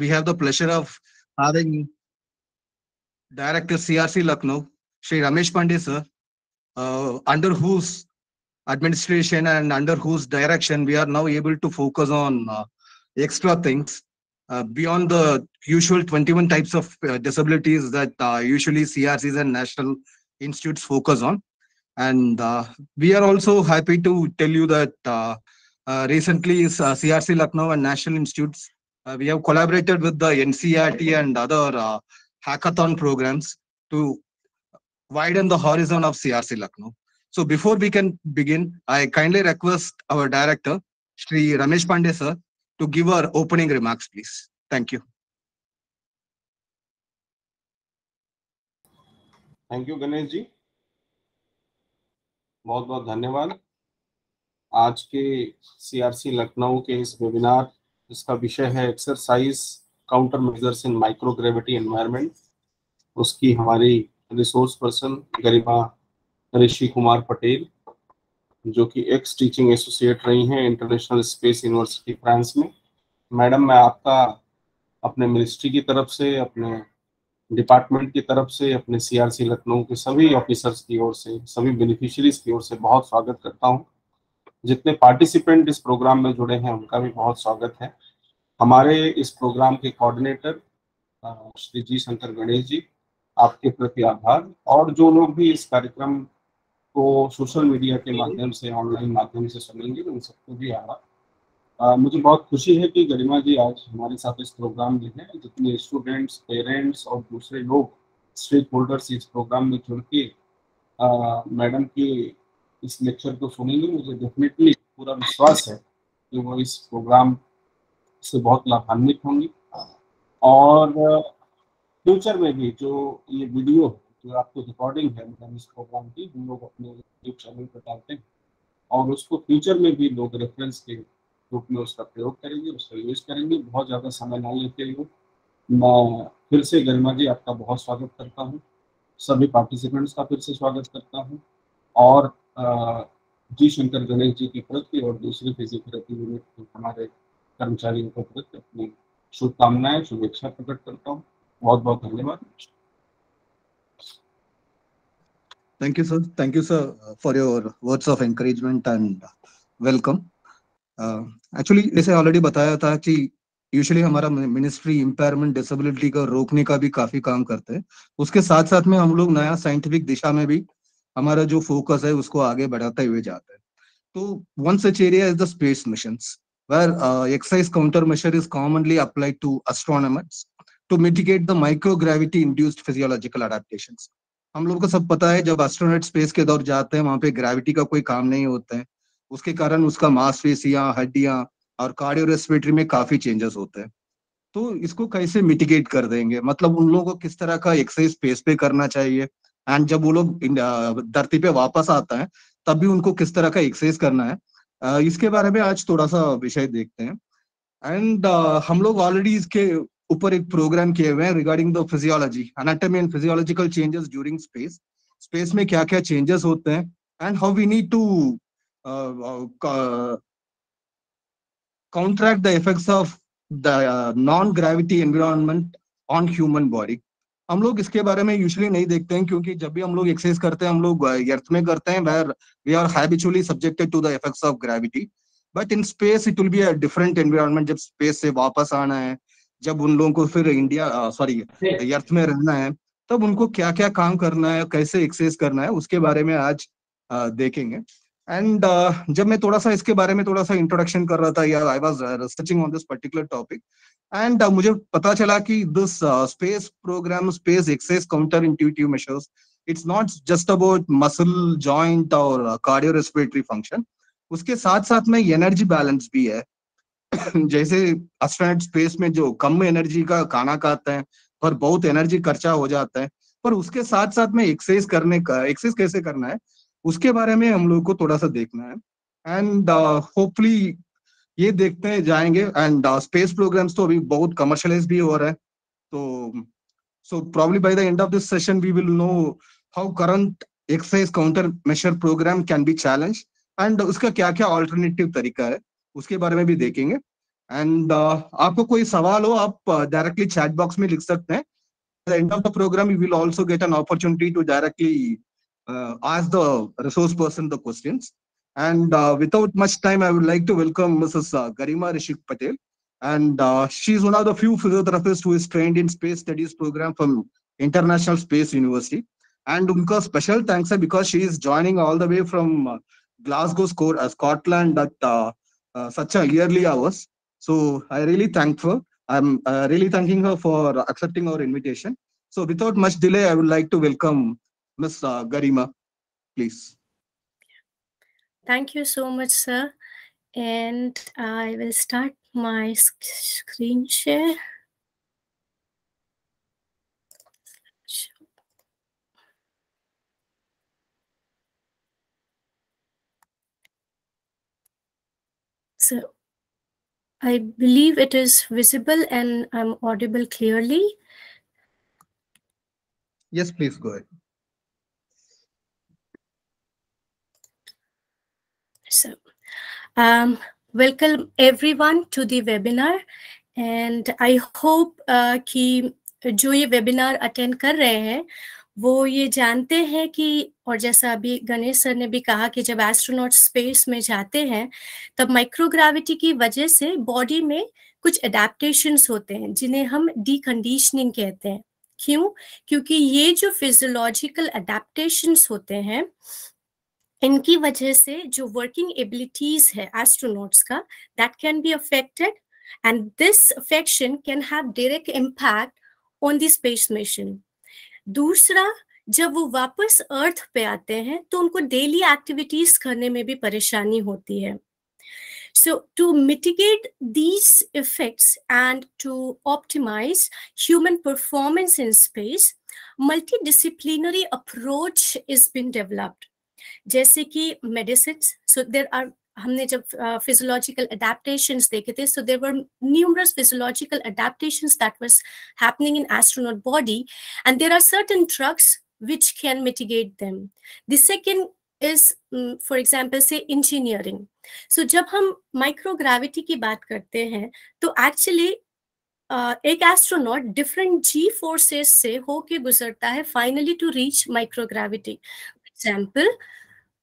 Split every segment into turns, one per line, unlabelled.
we have the pleasure of having Director CRC Lucknow, Shri Ramesh Pandey sir, uh, under whose administration and under whose direction we are now able to focus on uh, extra things uh, beyond the usual 21 types of uh, disabilities that uh, usually CRCs and national institutes focus on. And uh, we are also happy to tell you that recently CRC Lucknow and national institutes. we have collaborated with the NCERT and other hackathon programs to widen the horizon of CRC Lucknow. So before we can begin, I kindly request our director, Sri Ramesh Pandey sir, to give our opening remarks, please. Thank you.
Thank you Ganesh ji बहुत बहुत धन्यवाद आज के CRC Lucknow के इस webinar इसका विषय है exercise counter measures in microgravity environment उसकी हमारी रिसोर्स पर्सन गरिमा ऋषि कुमार पटेल, जो कि एक्स टीचिंग एसोसिएट रही हैं इंटरनेशनल स्पेस यूनिवर्सिटी फ्रांस में। मैडम, मैं आपका अपने मिनिस्ट्री की तरफ़ से, अपने डिपार्टमेंट की तरफ़ से, अपने सीआरसी लखनऊ के सभी ऑफिसर्स की ओर से, सभी बेनिफिशरीज की ओर से बहुत स्वागत करता हूँ। जितने पार्टिसिपेंट इस प्रोग्राम में जुड़े हैं, उनका भी बहुत स्वागत है। हमारे इस प्रोग्राम के कोऑर्डिनेटर श्री जी शंकर गणेश जी, आपके प्रति आभार। और जो लोग भी इस कार्यक्रम को सोशल मीडिया के माध्यम से ऑनलाइन माध्यम से सुनेंगे, उन सबको भी आभार। मुझे बहुत खुशी है कि गरिमा जी आज हमारे साथ इस प्रोग्राम में हैं। जितने स्टूडेंट्स पेरेंट्स और दूसरे लोग स्टेक होल्डर्स इस प्रोग्राम में जुड़ के मैडम के इस लेक्चर को सुनेंगे। मुझे डेफिनेटली पूरा विश्वास है कि वो इस प्रोग्राम से बहुत लाभान्वित होंगी। और फ्यूचर में भी जो ये वीडियो जो आपको रिकॉर्डिंग है मतलब इस प्रोग्राम की, हम लोग अपने यूट्यूब चैनल पर डालते हैं। और उसको फ्यूचर में भी लोग रेफरेंस के रूप में उसका प्रयोग करेंगे, उसका यूज़ करेंगे। बहुत ज़्यादा समय ना लेते हुए मैं फिर से गरिमा जी, आपका बहुत स्वागत करता हूँ। सभी पार्टिसिपेंट्स का फिर से स्वागत करता हूँ। और जी शंकर गणेश जी के प्रति और दूसरी फिजियोथेरेपी यूनिट के हमारे कर्मचारियों के प्रति अपनी शुभकामनाएँ शुभेच्छा प्रकट करता हूँ बहुत बहुत धन्यवाद
Thank you, sir. Thank you, sir, for your words of encouragement and welcome. Uh, actually, जैसे ऑलरेडी बताया था कि यूजुअली हमारा मिनिस्ट्री इम्पेयरमेंट डिसेबिलिटी का रोकने का भी काफ़ी काम करते हैं उसके साथ साथ में हम लोग नया साइंटिफिक दिशा में भी हमारा जो फोकस है उसको आगे बढ़ाते हुए जाते हैं। तो one such area is the space missions where uh, exercise countermeasure is commonly applied to astronomers to mitigate the microgravity induced physiological adaptations. हम लोग को सब पता है जब एस्ट्रोनॉट स्पेस के दौर जाते हैं वहाँ पे ग्रेविटी का कोई काम नहीं होता है। उसके कारण उसका मांसपेशियाँ हड्डियाँ और कार्डियो रेस्पिरेटरी में काफ़ी चेंजेस होते हैं। तो इसको कैसे मिटिगेट कर देंगे? मतलब उन लोगों को किस तरह का एक्सरसाइज स्पेस पे करना चाहिए? एंड जब वो लोग धरती पे वापस आता है तब भी उनको किस तरह का एक्सरसाइज करना है? इसके बारे में आज थोड़ा सा विषय देखते हैं। एंड हम लोग ऑलरेडी इसके ऊपर एक प्रोग्राम किए हुए हैं regarding the physiology anatomy and physiological changes during space space में क्या क्या चेंजेस होते हैं? And how we need to counteract the effects of the uh, non-gravity environment on human body. हम लोग इसके बारे में यूजली नहीं देखते हैं क्योंकि जब भी हम लोग एक्सरसाइज करते हैं हम लोग अर्थ में करते हैं where we are habitually subjected to the effects of gravity but in space it will be a different environment जब स्पेस से वापस आना है जब उन लोगों को फिर इंडिया सॉरी अर्थ में रहना है तब उनको क्या क्या काम करना है कैसे एक्सरसाइज करना है उसके बारे में आज देखेंगे. एंड uh, जब मैं थोड़ा सा इसके बारे में थोड़ा सा इंट्रोडक्शन कर रहा था या I was researching on this particular topic and uh, मुझे पता चला कि this space program space exercise counter intuitive measures it's not just about muscle joint और कार्डियो रेस्पिरेटरी फ़ंक्शन उसके साथ साथ में एनर्जी बैलेंस भी है। जैसे एस्ट्रोनॉट स्पेस में जो कम एनर्जी का खाना खाते हैं पर बहुत एनर्जी खर्चा हो जाता है पर उसके साथ साथ में एक्सरसाइज करने का एक्सरसाइज कैसे करना है उसके बारे में हम लोग को थोड़ा सा देखना है। एंड होपफुली uh, ये देखते जाएँगे एंड स्पेस प्रोग्राम्स तो अभी बहुत कमर्शलाइज भी हो रहा है। तो so probably by the end of this session we will know how current exercise counter measure program can be challenge and उसका क्या क्या ऑल्टरनेटिव तरीका है उसके बारे में भी देखेंगे। एंड uh, आपको कोई सवाल हो आप डायरेक्टली चैट बॉक्स में लिख सकते हैं। End of the program you will also get an opportunity to directly uh, ask the resource person the questions. And uh, without much time i would like to welcome mrs uh, garima rishik patel and uh, she's one of the few physiotherapists who is trained in space studies program from international space university and unka special thanks because she is joining all the way from uh, glasgow uh, scotland at uh, such a yearly hours so i really thank her I'm really thanking her for accepting our invitation. So without much delay, I would like to welcome Ms. Garima, please.
Thank you so much, sir. And I will start my sc- screen share. So I believe it is visible and I'm audible clearly.
Yes, please go ahead.
So, um, welcome everyone to the webinar, and I hope uh, कि जो ये webinar attend कर रहे हैं वो ये जानते हैं कि और जैसा अभी गणेश सर ने भी कहा कि जब एस्ट्रोनॉट स्पेस में जाते हैं तब माइक्रोग्राविटी की वजह से बॉडी में कुछ अडेप्टेशंस होते हैं जिन्हें हम डीकंडीशनिंग कहते हैं। क्यों? क्योंकि ये जो फिजियोलॉजिकल अडेप्टेशंस होते हैं इनकी वजह से जो वर्किंग एबिलिटीज है एस्ट्रोनॉट्स का that can be affected and this affection can have direct impact on the space mission दूसरा जब वो वापस अर्थ पे आते हैं तो उनको डेली एक्टिविटीज़ करने में भी परेशानी होती है So, to mitigate these effects and to optimize human performance in space, multidisciplinary approach is been developed. जैसे कि मेडिसिन सो देर आर हमने जब फिजियोलॉजिकल अडेप्टेशंस देखे थे so there were numerous physiological adaptations that was happening in astronaut body and there are certain drugs which can mitigate them. The second is, um, for example, say engineering. So जब हम microgravity की बात करते हैं तो actually uh, एक astronaut different G forces से होके गुजरता है finally to reach microgravity example,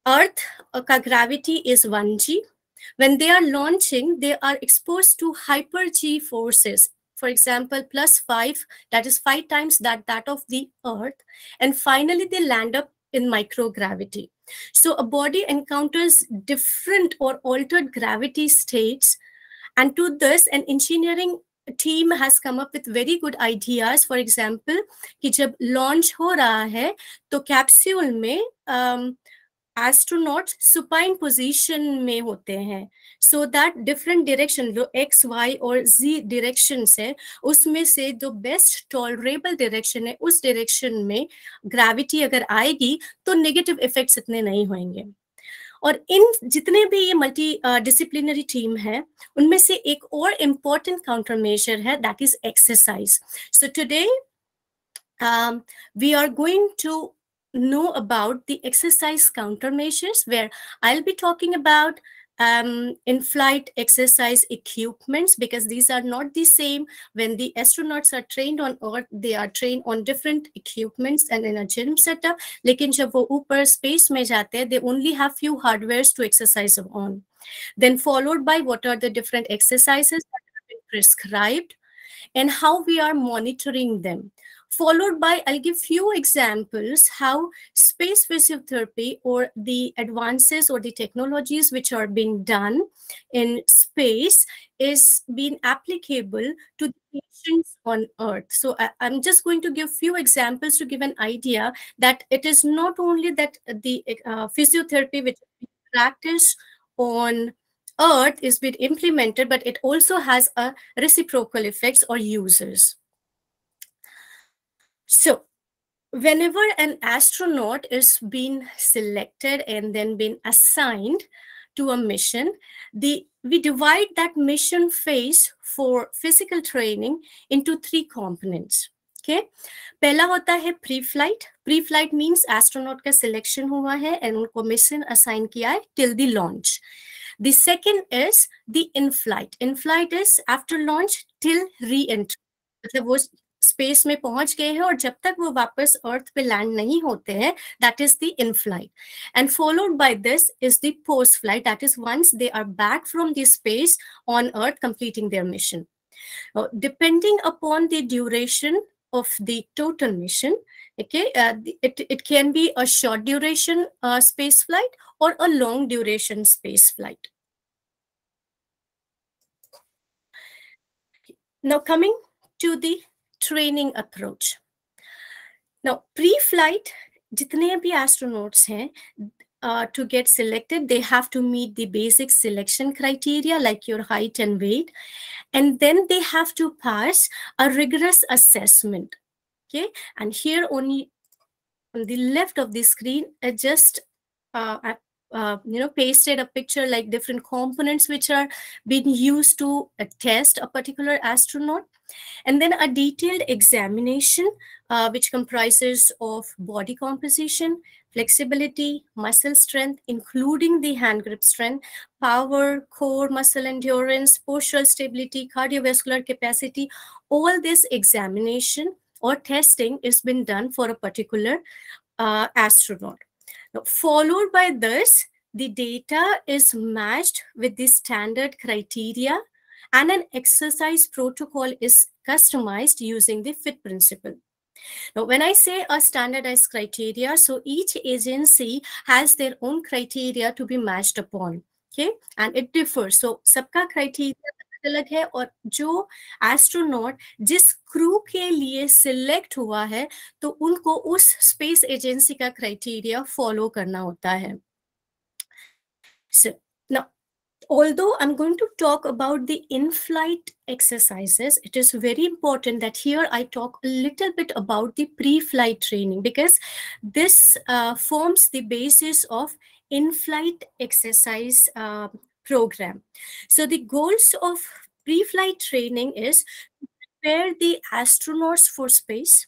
Earth uh, gravity is 1g. When they are launching, they are exposed to hyper g forces. For example, plus 5, that is 5 times that, that of the Earth. And finally, they land up in microgravity. So a body encounters different or altered gravity states. And to this, an engineering team has come up with very good ideas. For example, कि जब launch हो रहा है तो capsule में astronaut supine position में होते हैं सो दैट डिफरेंट डायरेक्शन जो एक्स वाई और जी डायरेक्शन है उसमें से जो बेस्ट टॉलरेबल डायरेक्शन है उस डायरेक्शन में ग्रेविटी अगर आएगी तो नेगेटिव इफेक्ट्स इतने नहीं होंगे और इन जितने भी ये मल्टी डिसिप्लिनरी टीम है, उनमें से एक और इम्पोर्टेंट काउंटर मेजर है that is exercise so today we are going to know about the exercise countermeasures where I'll be talking about um, in-flight exercise equipments because these are not the same when the astronauts are trained on earth they are trained on different equipments and in a gym setup लेकिन जब वो ऊपर space में जाते हैं they only have few hardwares to exercise on then followed by what are the different exercises that have been prescribed and how we are monitoring them followed by i'll give few examples how space physiotherapy or the advances or the technologies which are being done in space is being applicable to patients on earth. So I, i'm just going to give few examples to give an idea that it is not only that the uh, physiotherapy which is practiced on earth is being implemented but it also has a reciprocal effects or users so, whenever an astronaut is being selected and then being assigned to a mission, the we divide that mission phase for physical training into three components. Okay, पहला होता है pre flight pre flight means astronaut का selection हुआ है and उनको mission assign किया है till the launch The second is the in-flight. In-flight is after launch till re-entry. मतलब वो स्पेस में पहुंच गए हैं और जब तक वो वापस अर्थ पे लैंड नहीं होते हैं that is the in flight and followed by this is the post flight that is once they are back from the space on earth completing their mission depending upon the duration of the total mission okay uh, it, it can be a short duration uh, space flight or a long duration space flight now coming to the training approach. Now, pre-flight, jitne bhi astronauts hain, uh, to get selected, they have to meet the basic selection criteria like your height and weight. And then they have to pass a rigorous assessment. Okay. And here only on the left of the screen, I just uh, uh, you know pasted a picture like different components which are being used to test a particular astronaut and then a detailed examination uh, which comprises of body composition flexibility muscle strength including the hand grip strength power core muscle endurance postural stability cardiovascular capacity. All this examination or testing is been done for a particular uh, astronaut. Now, followed by this, the data is matched with the standard criteria and an exercise protocol is customized using the FIT principle. Now, when I say a standardized criteria, so each agency has their own criteria to be matched upon. Okay, and it differs. So, सबका criteria अलग है और जो astronaut जिस crew के लिए select हुआ है तो उनको उस स्पेस एजेंसी का क्राइटेरिया फॉलो करना होता है so, although i'm going to talk about the in-flight exercises it is very important that here i talk a little bit about the pre-flight training because this uh, forms the basis of in-flight exercise uh, program. So the goals of pre-flight training is prepare the astronauts for space,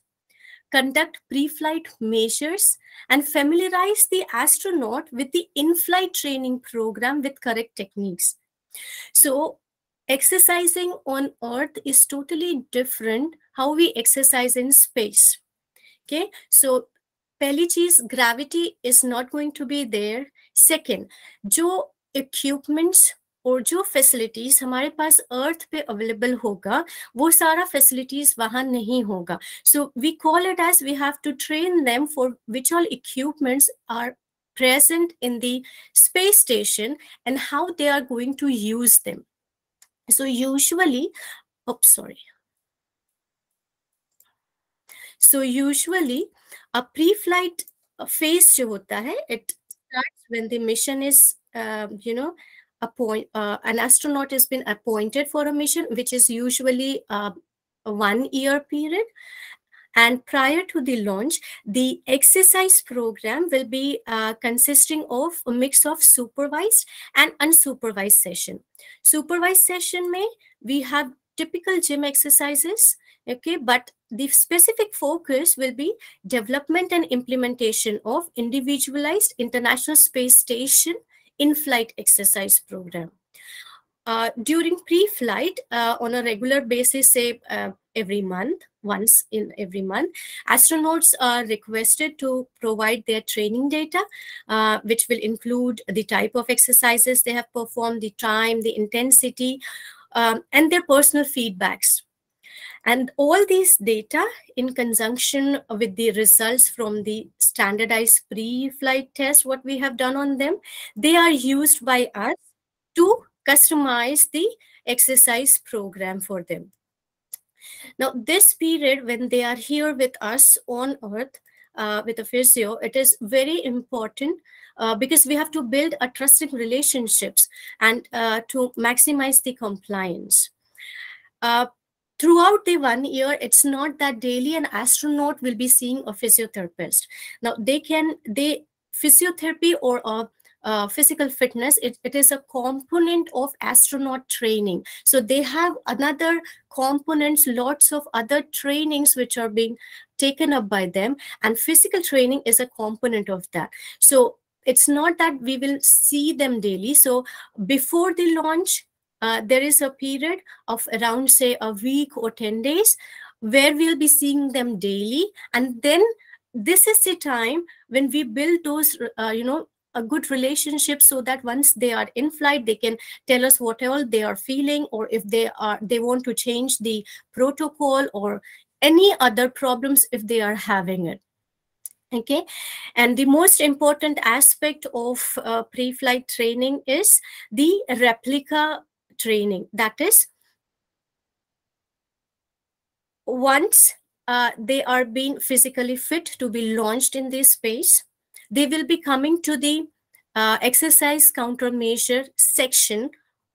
conduct pre-flight measures, and familiarize the astronaut with the in-flight training program with correct techniques. So exercising on Earth is totally different how we exercise in space. Okay, so पहली चीज gravity is not going to be there. Second, जो equipments और जो facilities हमारे पास अर्थ पे available होगा वो सारा फैसिलिटीज वहां नहीं होगा so we call it as we have to train them for which all equipments are present in the space station and how they are going to use them so usually oops sorry so usually a pre-flight phase jo hota hai it starts when the mission is um, you know, appoint uh, an astronaut has been appointed for a mission, which is usually uh, a one year period. And prior to the launch, the exercise program will be uh, consisting of a mix of supervised and unsupervised session. Supervised session may we have typical gym exercises, okay, but the specific focus will be development and implementation of individualized International Space Station in-flight exercise program. Uh, during pre-flight, uh, on a regular basis, say uh, every month, once in every month, astronauts are requested to provide their training data, uh, which will include the type of exercises they have performed, the time, the intensity, um, and their personal feedbacks. And all these data in conjunction with the results from the standardized pre-flight test, what we have done on them, they are used by us to customize the exercise program for them. Now, this period when they are here with us on Earth, uh, with a physio, it is very important uh, because we have to build a trusting relationships and uh, to maximize the compliance. Throughout the one year it's not that daily an astronaut will be seeing a physiotherapist. Now they can they physiotherapy or a uh, physical fitness it, it is a component of astronaut training. So they have another components lots of other trainings which are being taken up by them and physical training is a component of that. So it's not that we will see them daily. So before the launch, uh, there is a period of around say a week or 10 days where we'll be seeing them daily. And then this is the time when we build those, uh, you know, a good relationship so that once they are in flight they can tell us what all they are feeling or if they are they want to change the protocol or any other problems if they are having it okay and the most important aspect of uh, pre-flight training is the replica training. That is once uh, they are being physically fit to be launched in this space they will be coming to the uh, exercise countermeasure section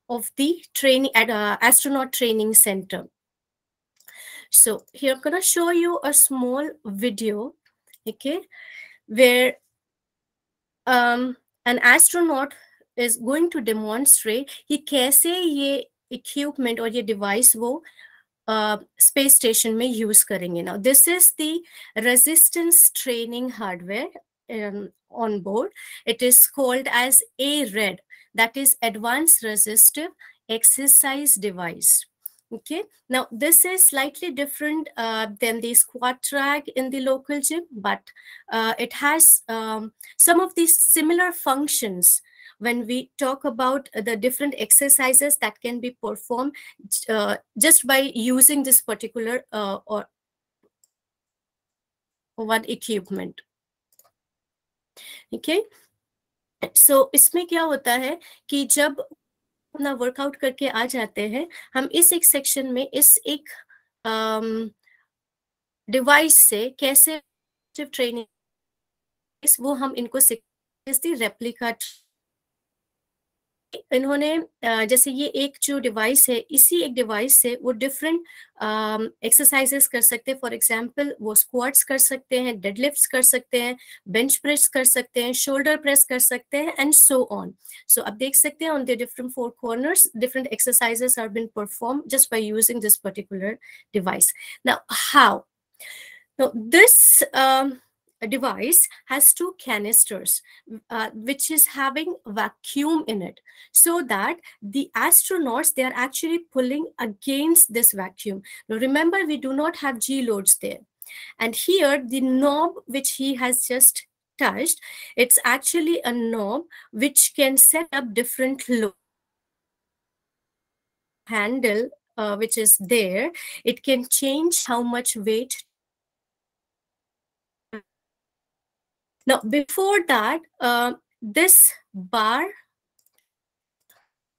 of the training at uh, astronaut training center. So here i'm to show you a small video okay where um, an astronaut is going to demonstrate कि कैसे equipment और ये device वो uh, space station में use करेंगे। Now, this is the resistance training hardware um, on board. It is called as ARED that is advanced resistive exercise device. Okay? Now this is slightly different uh, than the squat rack in the local gym but uh, it has um, some of these similar functions when we talk about the different exercises that can be performed uh, just by using this particular uh, or one equipment. Okay, so इसमें क्या होता है कि जब अपना workout करके आ जाते हैं हम इस एक सेक्शन में इस एक डिवाइस से कैसे ट्रेनिंग वो हम इनको रेप्लिका इन्होंने जैसे ये एक जो डिवाइस है इसी एक डिवाइस से वो डिफरेंट एक्सरसाइजेस कर सकते हैं। फॉर एग्जांपल वो स्क्वाट्स कर सकते हैं डेडलिफ्ट्स कर सकते हैं बेंच प्रेस कर सकते हैं शोल्डर प्रेस कर सकते हैं एंड सो ऑन सो आप देख सकते हैं on the different four corners different exercises are been perform just by using this particular device now how um, device has two canisters uh, which is having vacuum in it so that the astronauts they are actually pulling against this vacuum. Now remember we do not have g loads there. And here the knob which he has just touched it's actually a knob which can set up different load handle uh, which is there. It can change how much weight Now, before that, uh, this bar,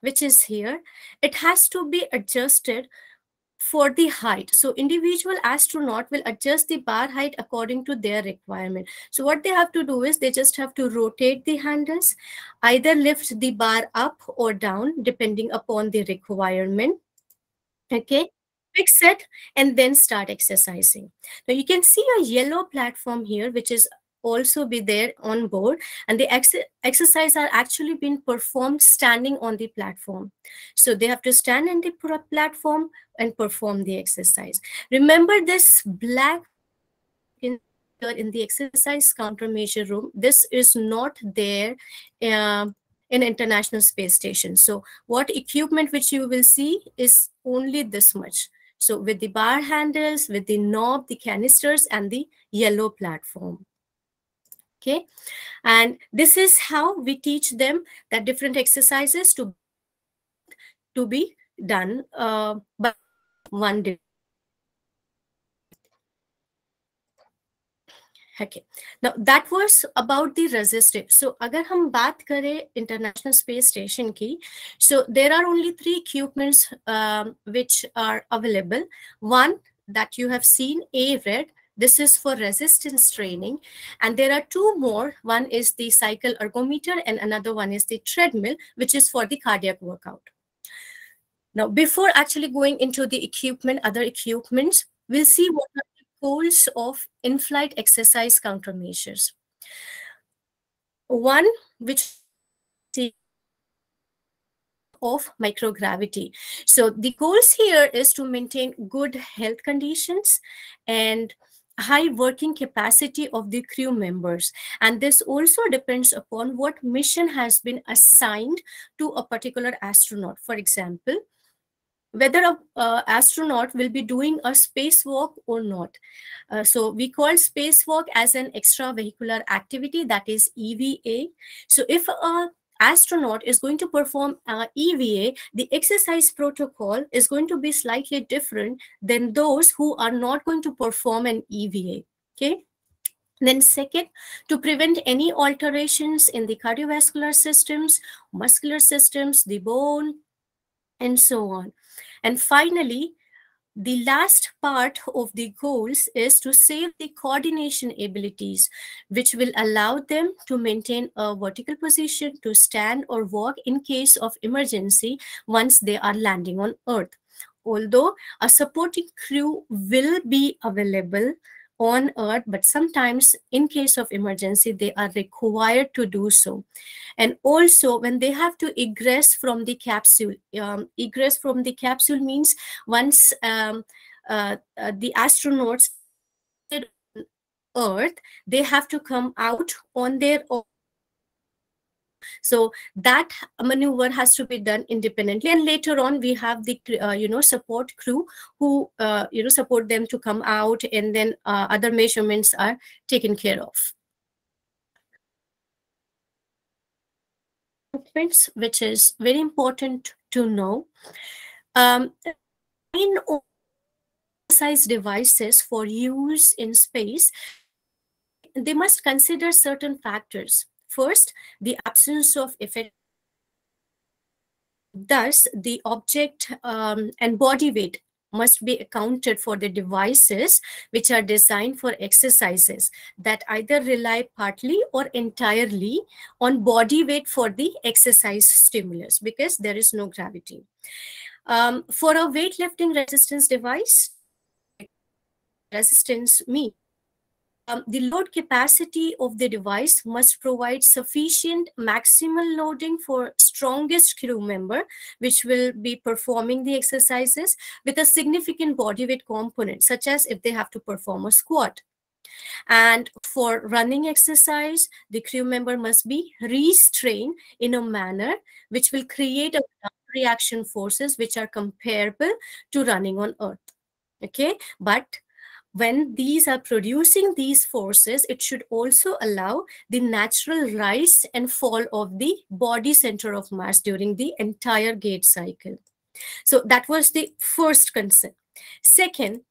which is here, it has to be adjusted for the height. So individual astronaut will adjust the bar height according to their requirement. So what they have to do is they just have to rotate the handles, either lift the bar up or down depending upon the requirement. Okay, fix it and then start exercising. Now you can see a yellow platform here, which is also be there on board. And the ex exercise are actually being performed standing on the platform. So they have to stand on the platform and perform the exercise. Remember this black in in the exercise countermeasure room? This is not there uh, in international space station. So what equipment which you will see is only this much. So with the bar handles with the knob the canisters and the yellow platform okay? And this is how we teach them that different exercises to to be done uh, by one day. Okay. Now that was about the resistive. So agar hum baat kare international space station ki so there are only three equipments um, which are available. One that you have seen ARED this is for resistance training. And there are two more. One is the cycle ergometer and another one is the treadmill, which is for the cardiac workout. Now, before actually going into the equipment, other equipments, we'll see what are the goals of in-flight exercise countermeasures. One, which of microgravity. So the goals here is to maintain good health conditions and high working capacity of the crew members. And this also depends upon what mission has been assigned to a particular astronaut. For example whether a uh, astronaut will be doing a spacewalk or not. Uh, so we call spacewalk as an extravehicular activity that is eva so if a astronaut is going to perform uh, EVA, the exercise protocol is going to be slightly different than those who are not going to perform an EVA. Okay. Then second, to prevent any alterations in the cardiovascular systems, muscular systems, the bone, and so on. And finally, the last part of the goals is to save the coordination abilities, which will allow them to maintain a vertical position, to stand or walk in case of emergency once they are landing on Earth. Although a supporting crew will be available on earth but sometimes in case of emergency they are required to do so. And also when they have to egress from the capsule um, egress from the capsule means once um, uh, uh, the astronauts earth they have to come out on their own so that maneuver has to be done independently. And later on we have the uh, you know support crew who uh, you know support them to come out and then uh, other measurements are taken care of. Which is very important to know um, in size devices for use in space they must consider certain factors First, the absence of effect. Thus, the object um, and body weight must be accounted for the devices which are designed for exercises that either rely partly or entirely on body weight for the exercise stimulus because there is no gravity. Um, for a weightlifting resistance device, resistance means um, the load capacity of the device must provide sufficient maximal loading for strongest crew member, which will be performing the exercises with a significant body weight component, such as if they have to perform a squat. And for running exercise, the crew member must be restrained in a manner which will create a reaction forces which are comparable to running on earth. Okay, but when these are producing these forces, it should also allow the natural rise and fall of the body center of mass during the entire gait cycle. So that was the first concern. Second,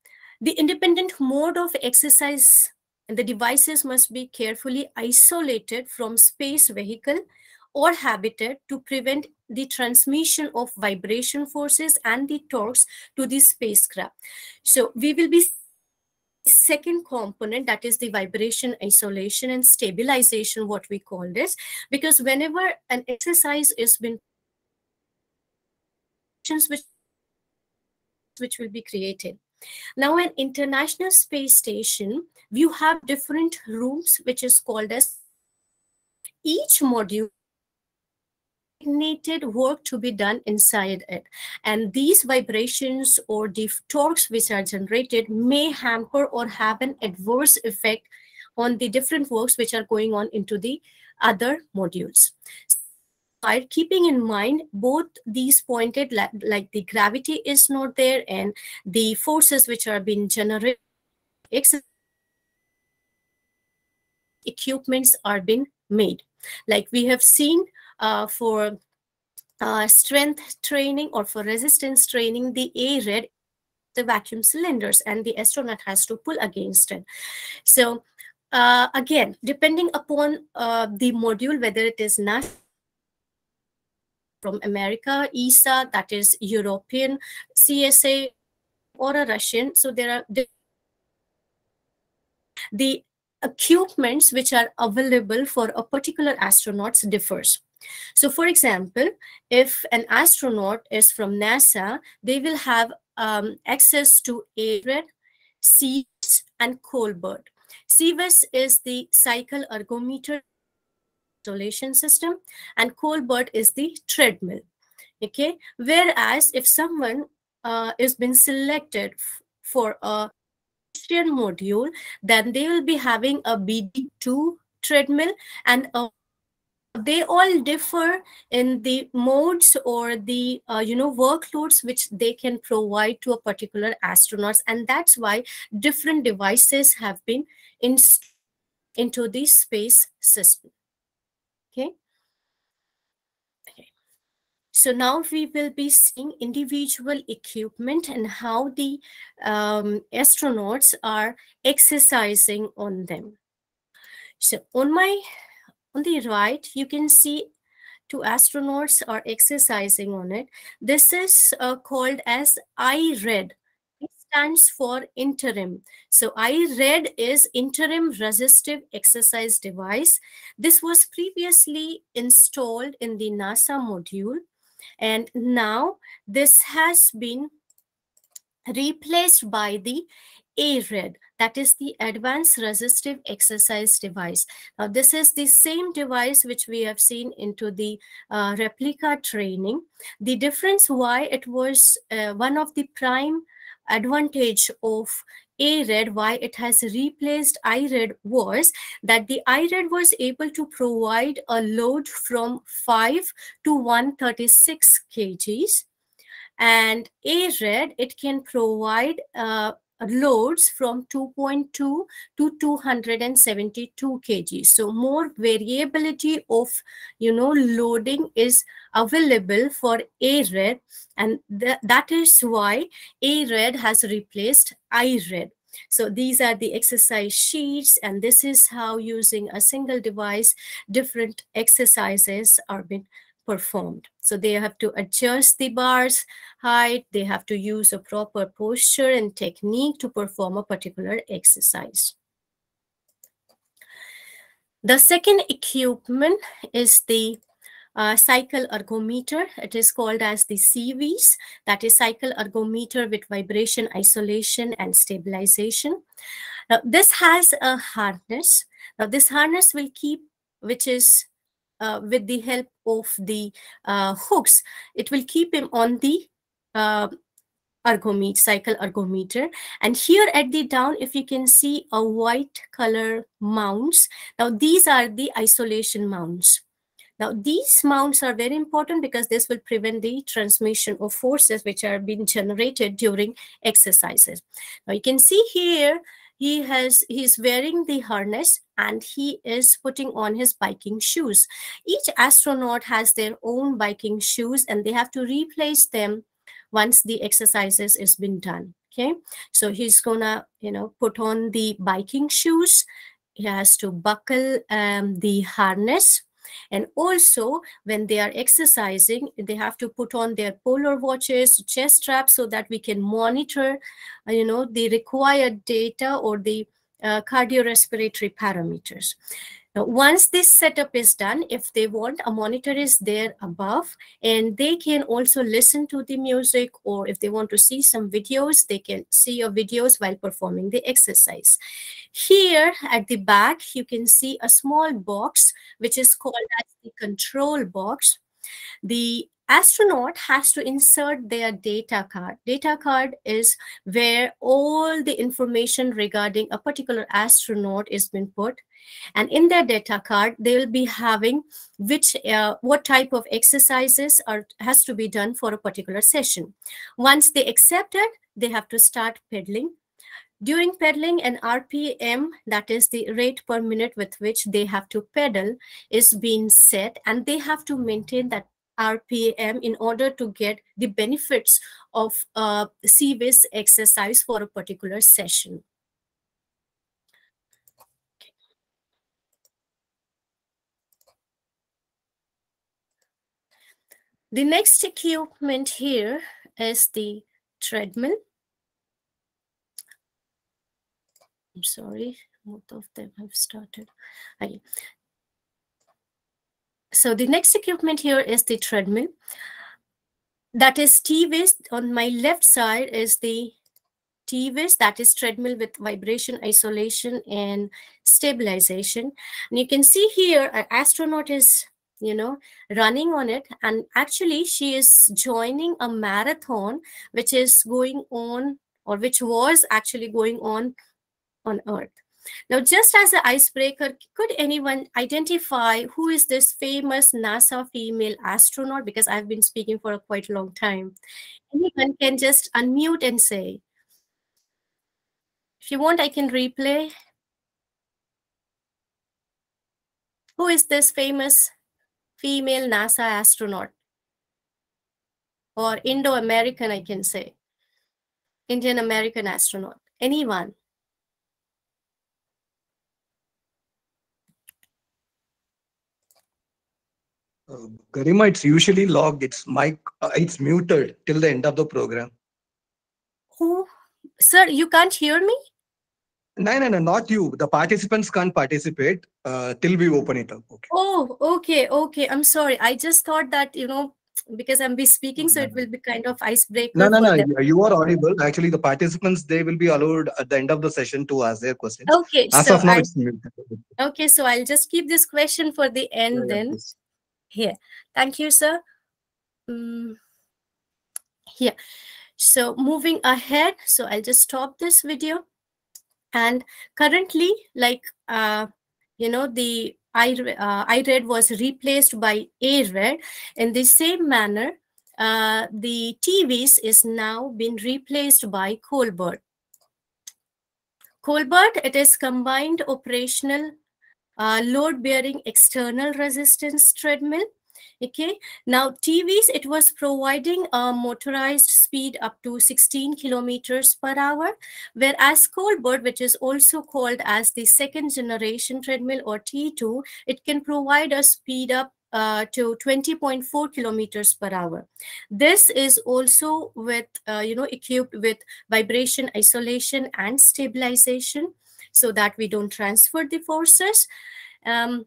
the independent mode of exercise and the devices must be carefully isolated from space vehicle or habitat to prevent the transmission of vibration forces and the torques to the spacecraft. So we will be second component that is the vibration isolation and stabilization what we call this. Because whenever an exercise is been which which will be created. Now an international space station you have different rooms which is called as each module designated work to be done inside it. And these vibrations or the torques which are generated may hamper or have an adverse effect on the different works which are going on into the other modules. By keeping in mind both these pointed like, like the gravity is not there and the forces which are being generated equipments are being made like we have seen for uh, strength training or for resistance training, the A-RED, the vacuum cylinders, and the astronaut has to pull against it. So uh, again, depending upon uh, the module, whether it is NASA from America, ESA, that is European, CSA, or a Russian. So there are the equipments which are available for a particular astronauts differs. So for example, if an astronaut is from NASA, they will have um, access to ARED, CES, and Colbert. CEVIS is the cycle ergometer isolation system, and Colbert is the treadmill. Okay, whereas if someone uh, is been selected for a module, then they will be having a BD2 treadmill and a they all differ in the modes or the uh, you know workloads which they can provide to a particular astronauts. And that's why different devices have been into the space system. Okay? Okay. So now we will be seeing individual equipment and how the um, astronauts are exercising on them. So on my on the right, you can see two astronauts are exercising on it. This is uh, called as IRED. It stands for interim. So IRED is interim resistive exercise device. This was previously installed in the NASA module. And now this has been replaced by the ARED, that is the Advanced Resistive Exercise Device. Now, this is the same device which we have seen into the uh, replica training. The difference why it was uh, one of the prime advantage of ARED, why it has replaced IRED was that the IRED was able to provide a load from 5 to 136 kgs and ARED, it can provide uh, Uh, loads from 2.2 to 272 kg. So more variability of you know loading is available for ARED and th that is why ARED has replaced IRED so these are the exercise sheets and this is how using a single device different exercises are being performed. So they have to adjust the bars height, they have to use a proper posture and technique to perform a particular exercise. The second equipment is the uh, cycle ergometer. It is called as the CEVIS, that is cycle ergometer with vibration isolation and stabilization. Now, this has a harness. Now, this harness will keep, which is uh, with the help of the uh, hooks, it will keep him on the uh, ergometer, cycle ergometer. And here at the down, if you can see a white color mounts. Now these are the isolation mounts. Now these mounts are very important because this will prevent the transmission of forces which are being generated during exercises. Now you can see here he has he's wearing the harness and he is putting on his biking shoes. Each astronaut has their own biking shoes and they have to replace them once the exercises is been done okay? So he's gonna you know put on the biking shoes. He has to buckle um, the harness. And also when they are exercising they have to put on their polar watches chest straps so that we can monitor uh, you know the required data or the uh, cardiorespiratory parameters now, once this setup is done, if they want, a monitor is there above, and they can also listen to the music, or if they want to see some videos, they can see your videos while performing the exercise. Here at the back, you can see a small box, which is called as the control box. The astronaut has to insert their data card. Data card is where all the information regarding a particular astronaut is been put. And in their data card, they will be having which uh, what type of exercises are has to be done for a particular session. Once they accept it, they have to start peddling During pedaling, an RPM, that is the rate per minute with which they have to pedal, is being set, and they have to maintain that RPM in order to get the benefits of uh, CEVIS exercise for a particular session. The next equipment here is the treadmill. I'm sorry, both of them have started. Okay. So the next equipment here is the treadmill. That is T-Vis. On my left side is the T-Vis, that is treadmill with vibration isolation and stabilization. And you can see here, an astronaut is you know running on it and actually she is joining a marathon which is going on or which was actually going on on Earth. Now, just as an icebreaker, could anyone identify who is this famous NASA female astronaut? Because I've been speaking for a quite long time. Anyone can just unmute and say. If you want, I can replay. Who is this famous female NASA astronaut? Or Indo-American, I can say. Indian American astronaut. Anyone?
Uh, Garima, it's usually logged. It's mic. Uh, it's muted till the end of the program.
Who? Sir, you can't hear me?
No, no, no, not you. The participants can't participate uh, till we open it up. Okay.
Oh, okay, okay. I'm sorry. I just thought that, you know, because I'm be speaking, so it will be kind of icebreaker.
No, no, no.
them.
You- are audible. Actually, the participants they will be allowed at the end of the session to ask their questions.
Okay,
As
so
of now,
I,
it's muted.
okay, so I'll just keep this question for the end
Yeah,
then. Here. Thank you, sir. Mm, here. So moving ahead, so I'll just stop this video. And currently, like, uh, you know, the I, uh, was replaced by ARED. In the same manner, uh, the TVIS is now been replaced by Colbert. Colbert, it is combined operational uh, load bearing external resistance treadmill. Okay, now TVIS, it was providing a motorized speed up to 16 kilometers per hour, whereas Colbert, which is also called as the second generation treadmill or T2, it can provide a speed up uh, to 20.4 kilometers per hour. This is also with, uh, you know, equipped with vibration isolation and stabilization so that we don't transfer the forces. Um,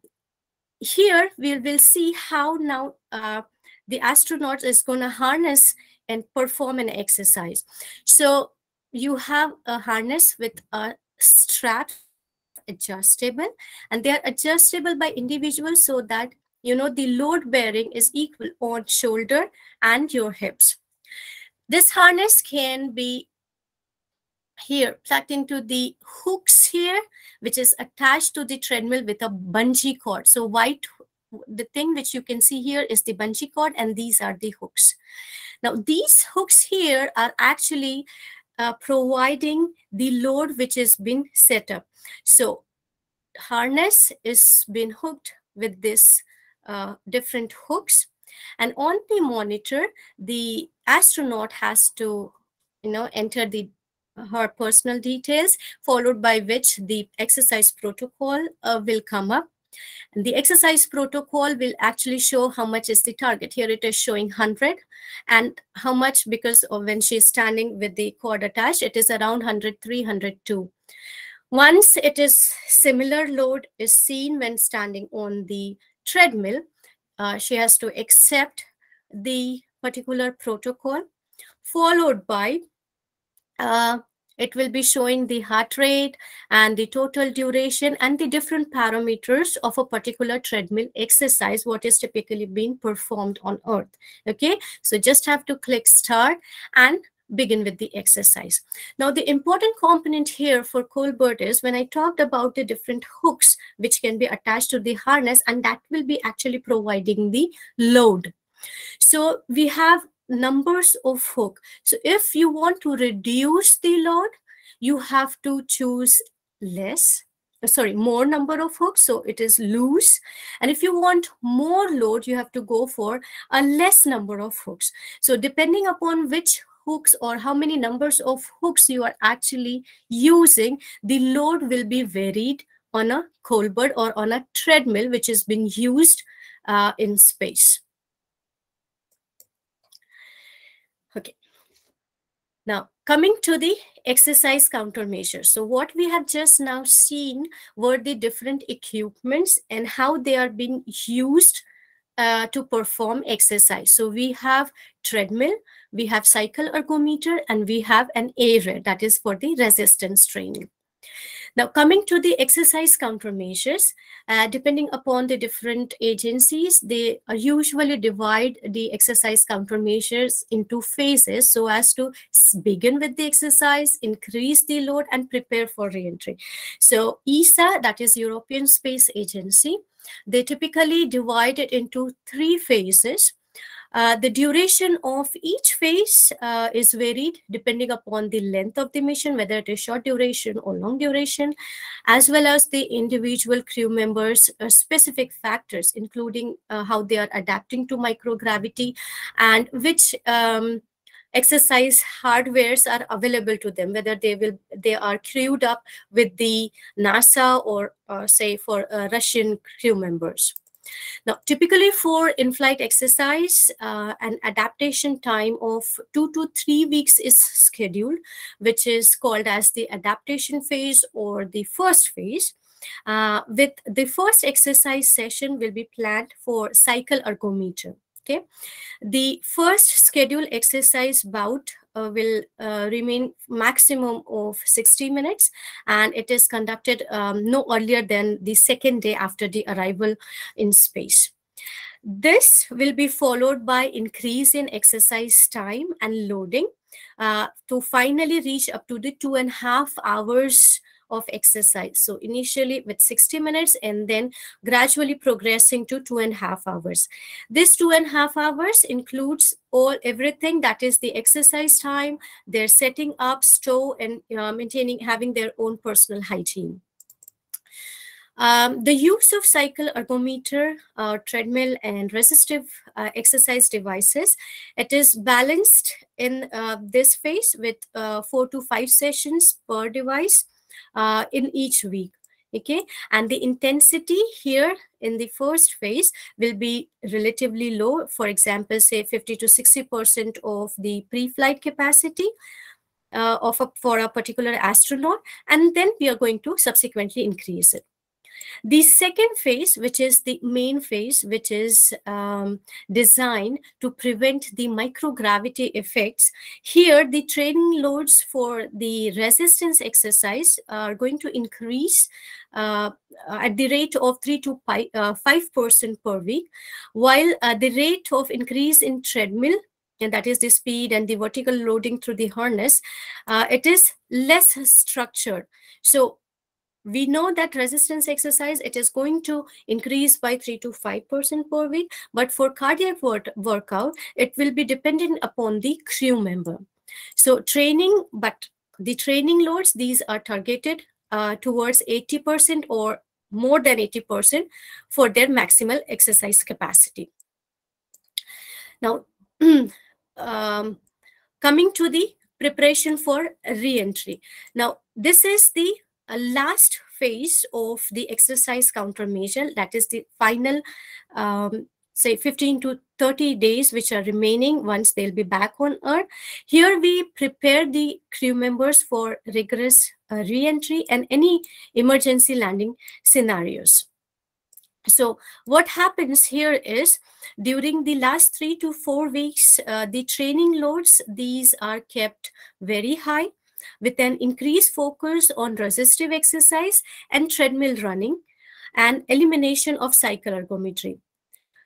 here we will see how now uh, the astronaut is going to harness and perform an exercise. So you have a harness with a strap adjustable and they are adjustable by individual so that you know the load bearing is equal on shoulder and your hips. This harness can be here plugged into the hooks here which is attached to the treadmill with a bungee cord. So white the thing which you can see here is the bungee cord and these are the hooks. Now these hooks here are actually uh, providing the load which has been set up. So harness is been hooked with this uh, different hooks. And on the monitor the astronaut has to you know enter the her personal details, followed by which the exercise protocol uh, will come up. And the exercise protocol will actually show how much is the target. Here it is showing 100 and how much because when she's standing with the cord attached, it is around 103, 102. Once it is similar load is seen when standing on the treadmill, uh, she has to accept the particular protocol followed by uh, it will be showing the heart rate and the total duration and the different parameters of a particular treadmill exercise what is typically being performed on earth. Okay so just have to click start and begin with the exercise. Now the important component here for colbert is when i talked about the different hooks which can be attached to the harness and that will be actually providing the load. So we have numbers of hook. So if you want to reduce the load, you have to choose less, uh, sorry, more number of hooks. So it is loose. And if you want more load, you have to go for a less number of hooks. So depending upon which hooks or how many numbers of hooks you are actually using, the load will be varied on a Colbert or on a treadmill, which has been used uh, in space. Now, coming to the exercise countermeasures. So what we have just now seen were the different equipments and how they are being used uh, to perform exercise. So we have treadmill, we have cycle ergometer, and we have an ARED, that is for the resistance training. Now, coming to the exercise countermeasures, uh, depending upon the different agencies, they usually divide the exercise countermeasures into phases so as to begin with the exercise, increase the load, and prepare for reentry. So ESA, that is European Space Agency, they typically divide it into three phases. Uh, the duration of each phase uh, is varied depending upon the length of the mission, whether it is short duration or long duration, as well as the individual crew members' uh, specific factors, including uh, how they are adapting to microgravity and which um, exercise hardwares are available to them whether they will they are crewed up with the nasa or uh, say for russian crew members now, typically for in-flight exercise, uh, an adaptation time of two to three weeks is scheduled, which is called as the adaptation phase or the first phase. Uh, with the first exercise session will be planned for cycle ergometer. Okay, the first scheduled exercise bout will uh, remain maximum of 60 minutes and it is conducted um, no earlier than the second day after the arrival in space. This will be followed by increase in exercise time and loading uh, to finally reach up to the two and a half hours of exercise. So initially with 60 minutes and then gradually progressing to two and a half hours. This two and a half hours includes all everything that is the exercise time, their setting up, stow and uh, maintaining, having their own personal hygiene. Um, the use of cycle ergometer, uh, treadmill, and resistive uh, exercise devices, it is balanced in uh, this phase with uh, four to five sessions per device uh, in each week okay? And the intensity here in the first phase will be relatively low. For example say 50 to 60 percent of the pre-flight capacity uh, of a, for a particular astronaut and then we are going to subsequently increase it the second phase, which is the main phase, which is um, designed to prevent the microgravity effects. Here, the training loads for the resistance exercise are going to increase uh, at the rate of 3 to 5% uh, per week, while uh, the rate of increase in treadmill and that is the speed and the vertical loading through the harness, uh, it is less structured. So we know that resistance exercise it is going to increase by 3 to 5 percent per week but for cardiac work, workout it will be dependent upon the crew member. So training but the training loads these are targeted uh, towards 80 percent or more than 80 percent for their maximal exercise capacity. Now um, coming to the preparation for re-entry. Now this is the a last phase of the exercise countermeasure, that is the final, um, say 15 to 30 days which are remaining once they'll be back on Earth. Here we prepare the crew members for rigorous uh, re-entry and any emergency landing scenarios. So what happens here is during the last three to four weeks, uh, the training loads, these are kept very high with an increased focus on resistive exercise and treadmill running and elimination of cycle ergometry.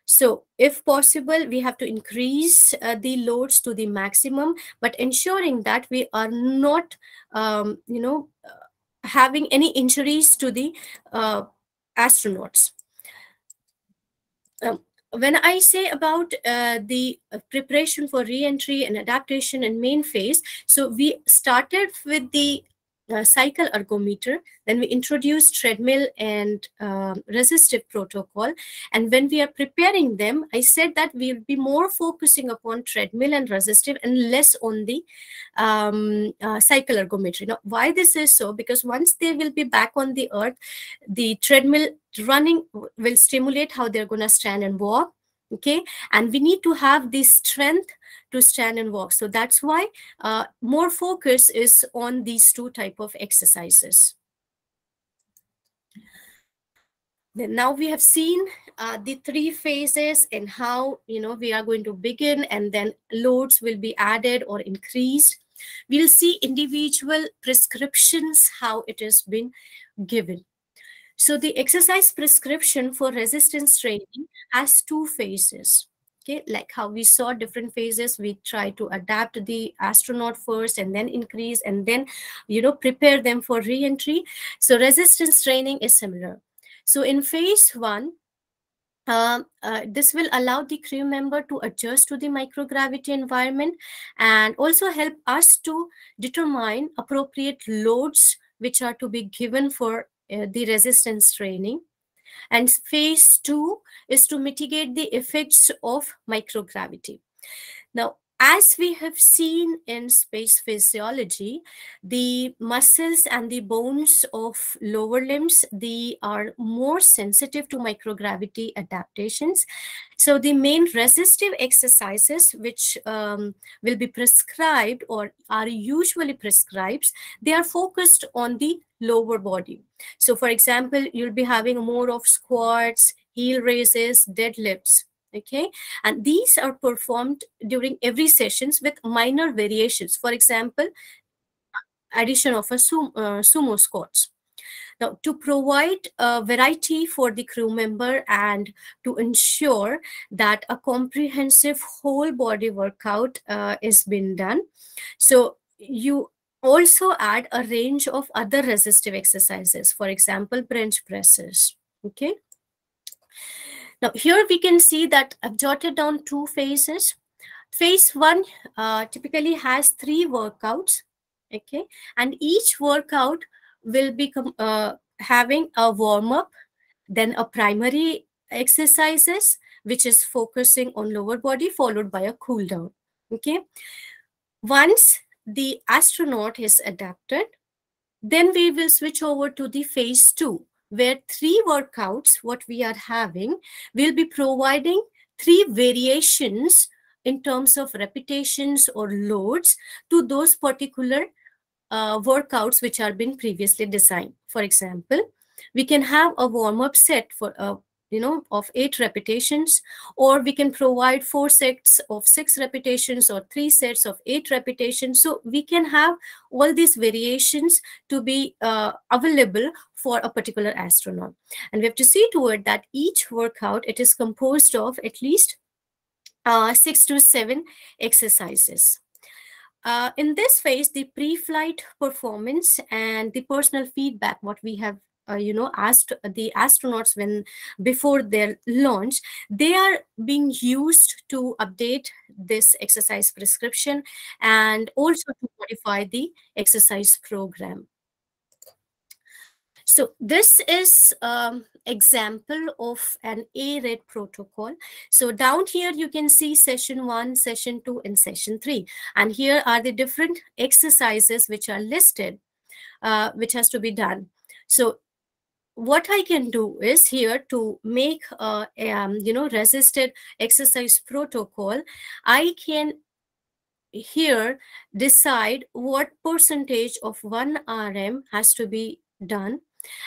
So if possible, we have to increase uh, the loads to the maximum, but ensuring that we are not, um, you know, uh, having any injuries to the uh, astronauts. When I say about uh, the uh, preparation for re-entry and adaptation and main phase, so we started with the uh, cycle ergometer. Then we introduced treadmill and um, resistive protocol. And when we are preparing them, I said that we'll be more focusing upon treadmill and resistive and less on the um, uh, cycle ergometry. Now, why this is so? Because once they will be back on the earth, the treadmill running will stimulate how they're going to stand and walk okay? And we need to have this strength to stand and walk. So that's why uh, more focus is on these two type of exercises. Then now we have seen uh, the three phases and how you know we are going to begin and then loads will be added or increased. We'll see individual prescriptions, how it has been given. So the exercise prescription for resistance training has two phases. Okay, like how we saw different phases, we try to adapt the astronaut first and then increase and then, you know, prepare them for re-entry. So resistance training is similar. So in phase one, uh, uh, this will allow the crew member to adjust to the microgravity environment and also help us to determine appropriate loads which are to be given for uh, the resistance training. And phase two is to mitigate the effects of microgravity. Now, as we have seen in space physiology, the muscles and the bones of lower limbs, they are more sensitive to microgravity adaptations. So the main resistive exercises which um, will be prescribed or are usually prescribed, they are focused on the lower body. So for example, you'll be having more of squats, heel raises, deadlifts okay? And these are performed during every sessions with minor variations. For example addition of a sumo, uh, sumo squats. Now to provide a variety for the crew member and to ensure that a comprehensive whole body workout uh, is being done. So you also add a range of other resistive exercises. For example bench presses. Okay now here we can see that I've jotted down two phases. Phase one uh, typically has three workouts, okay? And each workout will be uh, having a warm-up, then a primary exercises, which is focusing on lower body, followed by a cool down, okay? Once the astronaut is adapted, then we will switch over to the phase two, where three workouts, what we are having, will be providing three variations in terms of repetitions or loads to those particular uh, workouts which are been previously designed. For example, we can have a warm-up set for a you know, of eight repetitions, or we can provide four sets of six repetitions or three sets of eight repetitions. So we can have all these variations to be uh, available for a particular astronaut. And we have to see to it that each workout, it is composed of at least uh, six to seven exercises. Uh, in this phase, the pre-flight performance and the personal feedback, what we have uh, you know asked the astronauts when before their launch they are being used to update this exercise prescription and also to modify the exercise program so this is um, example of an ARED protocol. So down here you can see session one, session two, and session three. And here are the different exercises which are listed, uh, which has to be done. So what I can do is here to make a, um, you know resisted exercise protocol, I can here decide what percentage of 1 RM has to be done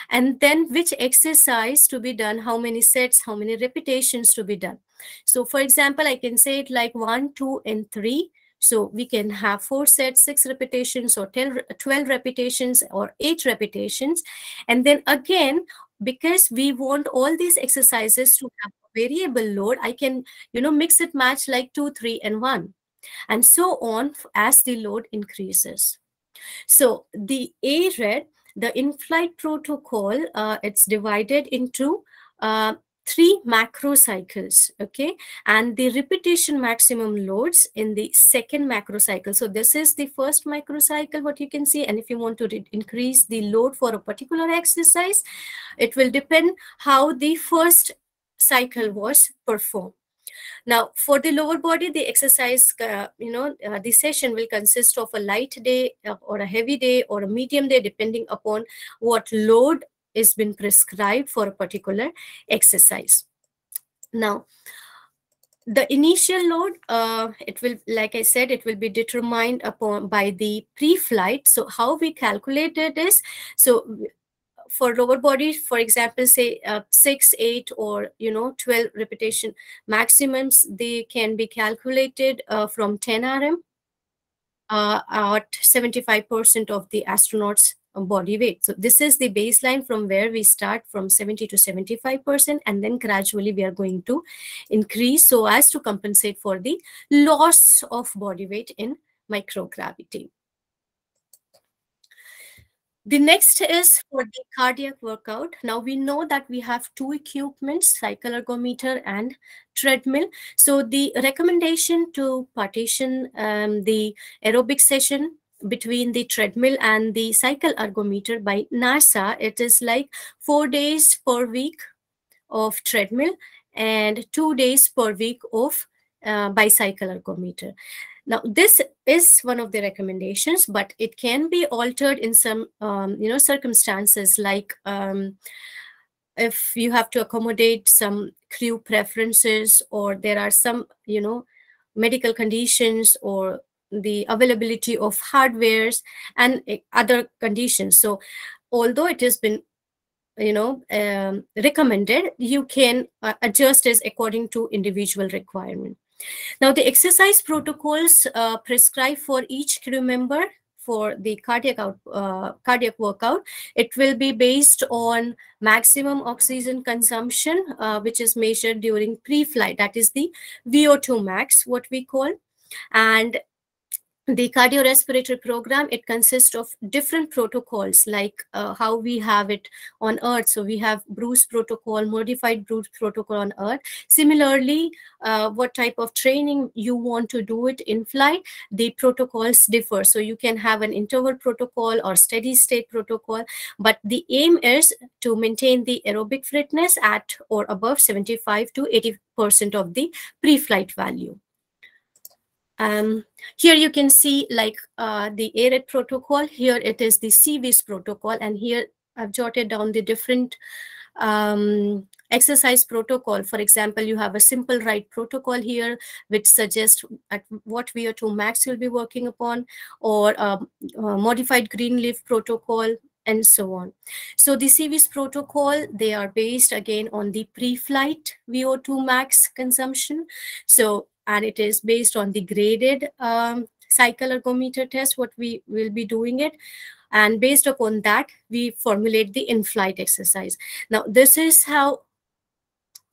and then which exercise to be done how many sets how many repetitions to be done. So for example i can say it like one two and three so we can have four sets, six repetitions or 10, 12 repetitions or eight repetitions. And then again, because we want all these exercises to have variable load, I can, you know, mix it match like two, three, and one. And so on as the load increases. So the ARED, the in-flight protocol, uh, it's divided into uh, three macro cycles okay? And the repetition maximum loads in the second macro cycle. So this is the first macro cycle what you can see. And if you want to increase the load for a particular exercise it will depend how the first cycle was performed. Now, for the lower body, the exercise, uh, you know, uh, the session will consist of a light day uh, or a heavy day or a medium day, depending upon what load is been prescribed for a particular exercise. Now, the initial load, uh, it will, like I said, it will be determined upon by the pre-flight. So how we calculate it is, so for lower body, for example, say uh, six, eight, or you know, 12 repetition maximums, they can be calculated uh, from 10 RM uh, at 75% of the astronauts body weight. So this is the baseline from where we start from 70 to 75%, and then gradually we are going to increase so as to compensate for the loss of body weight in microgravity. The next is for the cardiac workout. Now we know that we have two equipments, cycle ergometer and treadmill. So the recommendation to partition um, the aerobic session between the treadmill and the cycle ergometer by NASA, it is like four days per week of treadmill and two days per week of uh, bicycle ergometer. Now, this is one of the recommendations, but it can be altered in some, um, you know, circumstances like um, if you have to accommodate some crew preferences or there are some, you know, medical conditions or the availability of hardwares and eh, other conditions. So although it has been you know um, recommended you can uh, adjust as according to individual requirement now the exercise protocols uh, prescribed for each crew member for the cardiac out, uh, cardiac workout it will be based on maximum oxygen consumption uh, which is measured during pre-flight that is the vo2 max what we call and the cardiorespiratory program it consists of different protocols like uh, how we have it on earth. So we have bruce protocol modified bruce protocol on earth. Similarly uh, what type of training you want to do it in flight the protocols differ. So you can have an interval protocol or steady state protocol but the aim is to maintain the aerobic fitness at or above 75 to 80 percent of the pre-flight value um, here you can see like uh, the ARED protocol. Here it is the CEVIS protocol. And here I've jotted down the different um, exercise protocol. For example, you have a simple ride protocol here, which suggests at what VO2 max you'll be working upon, or um, uh, modified Greenleaf protocol, and so on. So the CEVIS protocol, they are based again on the pre-flight VO2 max consumption. So and it is based on the graded um, cycle ergometer test, what we will be doing it. And based upon that, we formulate the in-flight exercise. Now, this is how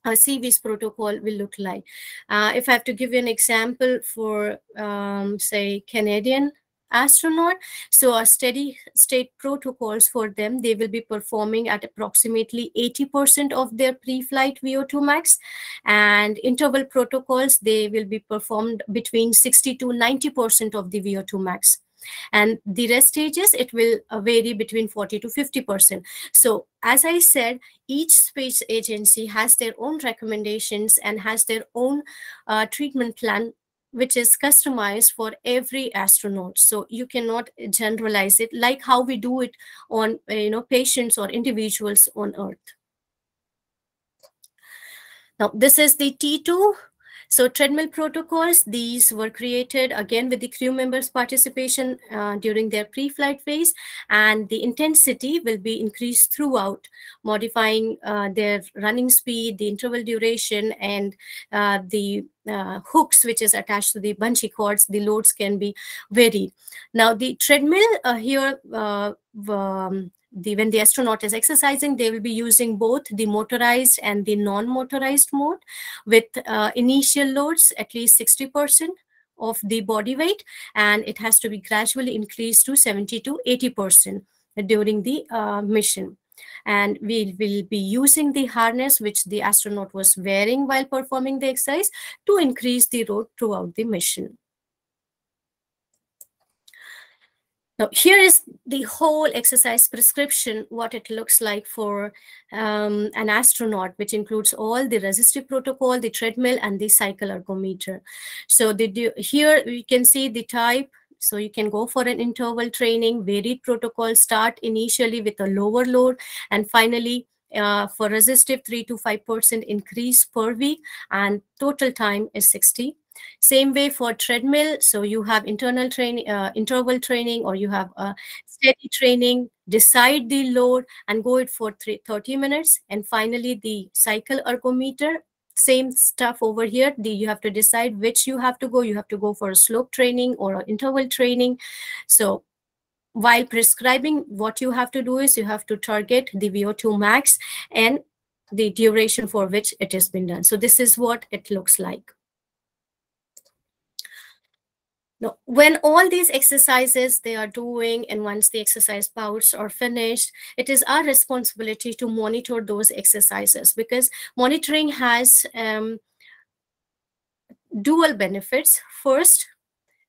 a CEVIS protocol will look like. Uh, if I have to give you an example for, um, say, Canadian astronaut. So our steady state protocols for them, they will be performing at approximately 80% of their pre-flight VO2 max. And interval protocols, they will be performed between 60 to 90% of the VO2 max. And the rest stages it will uh, vary between 40 to 50 percent. So as i said each space agency has their own recommendations and has their own uh, treatment plan which is customized for every astronaut. So you cannot generalize it like how we do it on uh, you know patients or individuals on earth. Now this is the t2 so treadmill protocols, these were created again with the crew members' participation uh, during their pre-flight phase, and the intensity will be increased throughout, modifying uh, their running speed, the interval duration, and uh, the uh, hooks which is attached to the bungee cords, the loads can be varied. Now the treadmill uh, here, uh, um, the when the astronaut is exercising they will be using both the motorized and the non-motorized mode with uh, initial loads at least 60 percent of the body weight and it has to be gradually increased to 70 to 80 percent during the uh, mission. And we will be using the harness which the astronaut was wearing while performing the exercise to increase the load throughout the mission Now, here is the whole exercise prescription, what it looks like for um, an astronaut, which includes all the resistive protocol, the treadmill, and the cycle ergometer. So the, here you can see the type. So you can go for an interval training, varied protocol, start initially with a lower load, and finally uh, for resistive 3 to 5% increase per week, and total time is 60 same way for treadmill. So you have internal training, uh, interval training, or you have a steady training, decide the load and go it for 30 minutes. And finally, the cycle ergometer. Same stuff over here. The, you have to decide which you have to go. You have to go for a slope training or interval training. So while prescribing what you have to do is you have to target the vo2 max and the duration for which it has been done. So this is what it looks like now, when all these exercises they are doing and once the exercise bouts are finished, it is our responsibility to monitor those exercises because monitoring has um, dual benefits. First,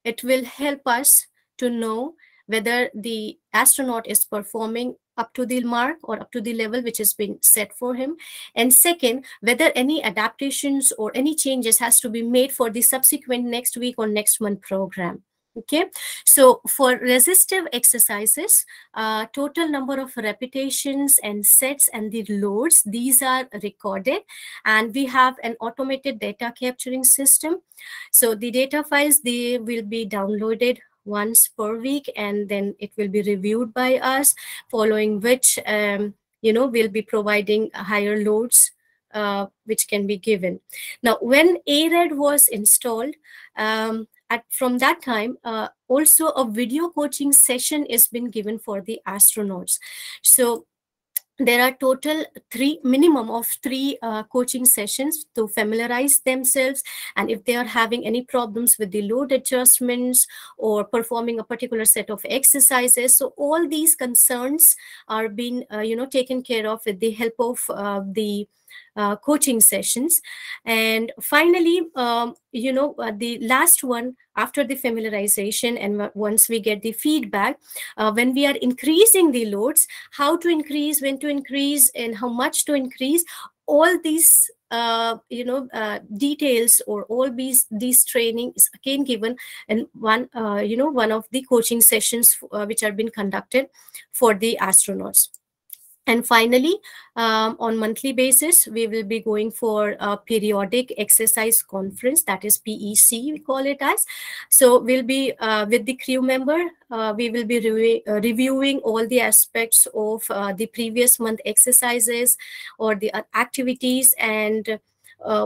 it will help us to know whether the astronaut is performing up to the mark or up to the level which has been set for him. And second whether any adaptations or any changes has to be made for the subsequent next week or next month program. Okay? So for resistive exercises uh, total number of repetitions and sets and the loads these are recorded. And we have an automated data capturing system. So the data files they will be downloaded once per week and then it will be reviewed by us following which um, you know we'll be providing higher loads uh, which can be given. Now when ARED was installed um, at from that time uh, also a video coaching session is been given for the astronauts. So there are total three minimum of three uh, coaching sessions to familiarize themselves. And if they are having any problems with the load adjustments or performing a particular set of exercises. So all these concerns are being uh, you know taken care of with the help of uh, the uh, coaching sessions. And finally um, you know uh, the last one after the familiarization and once we get the feedback uh, when we are increasing the loads how to increase when to increase and how much to increase all these uh, you know uh, details or all these these trainings again given in one uh, you know one of the coaching sessions uh, which have been conducted for the astronauts and finally, um, on monthly basis, we will be going for a periodic exercise conference, that is PEC, we call it as. So we'll be uh, with the crew member, uh, we will be re uh, reviewing all the aspects of uh, the previous month exercises or the uh, activities and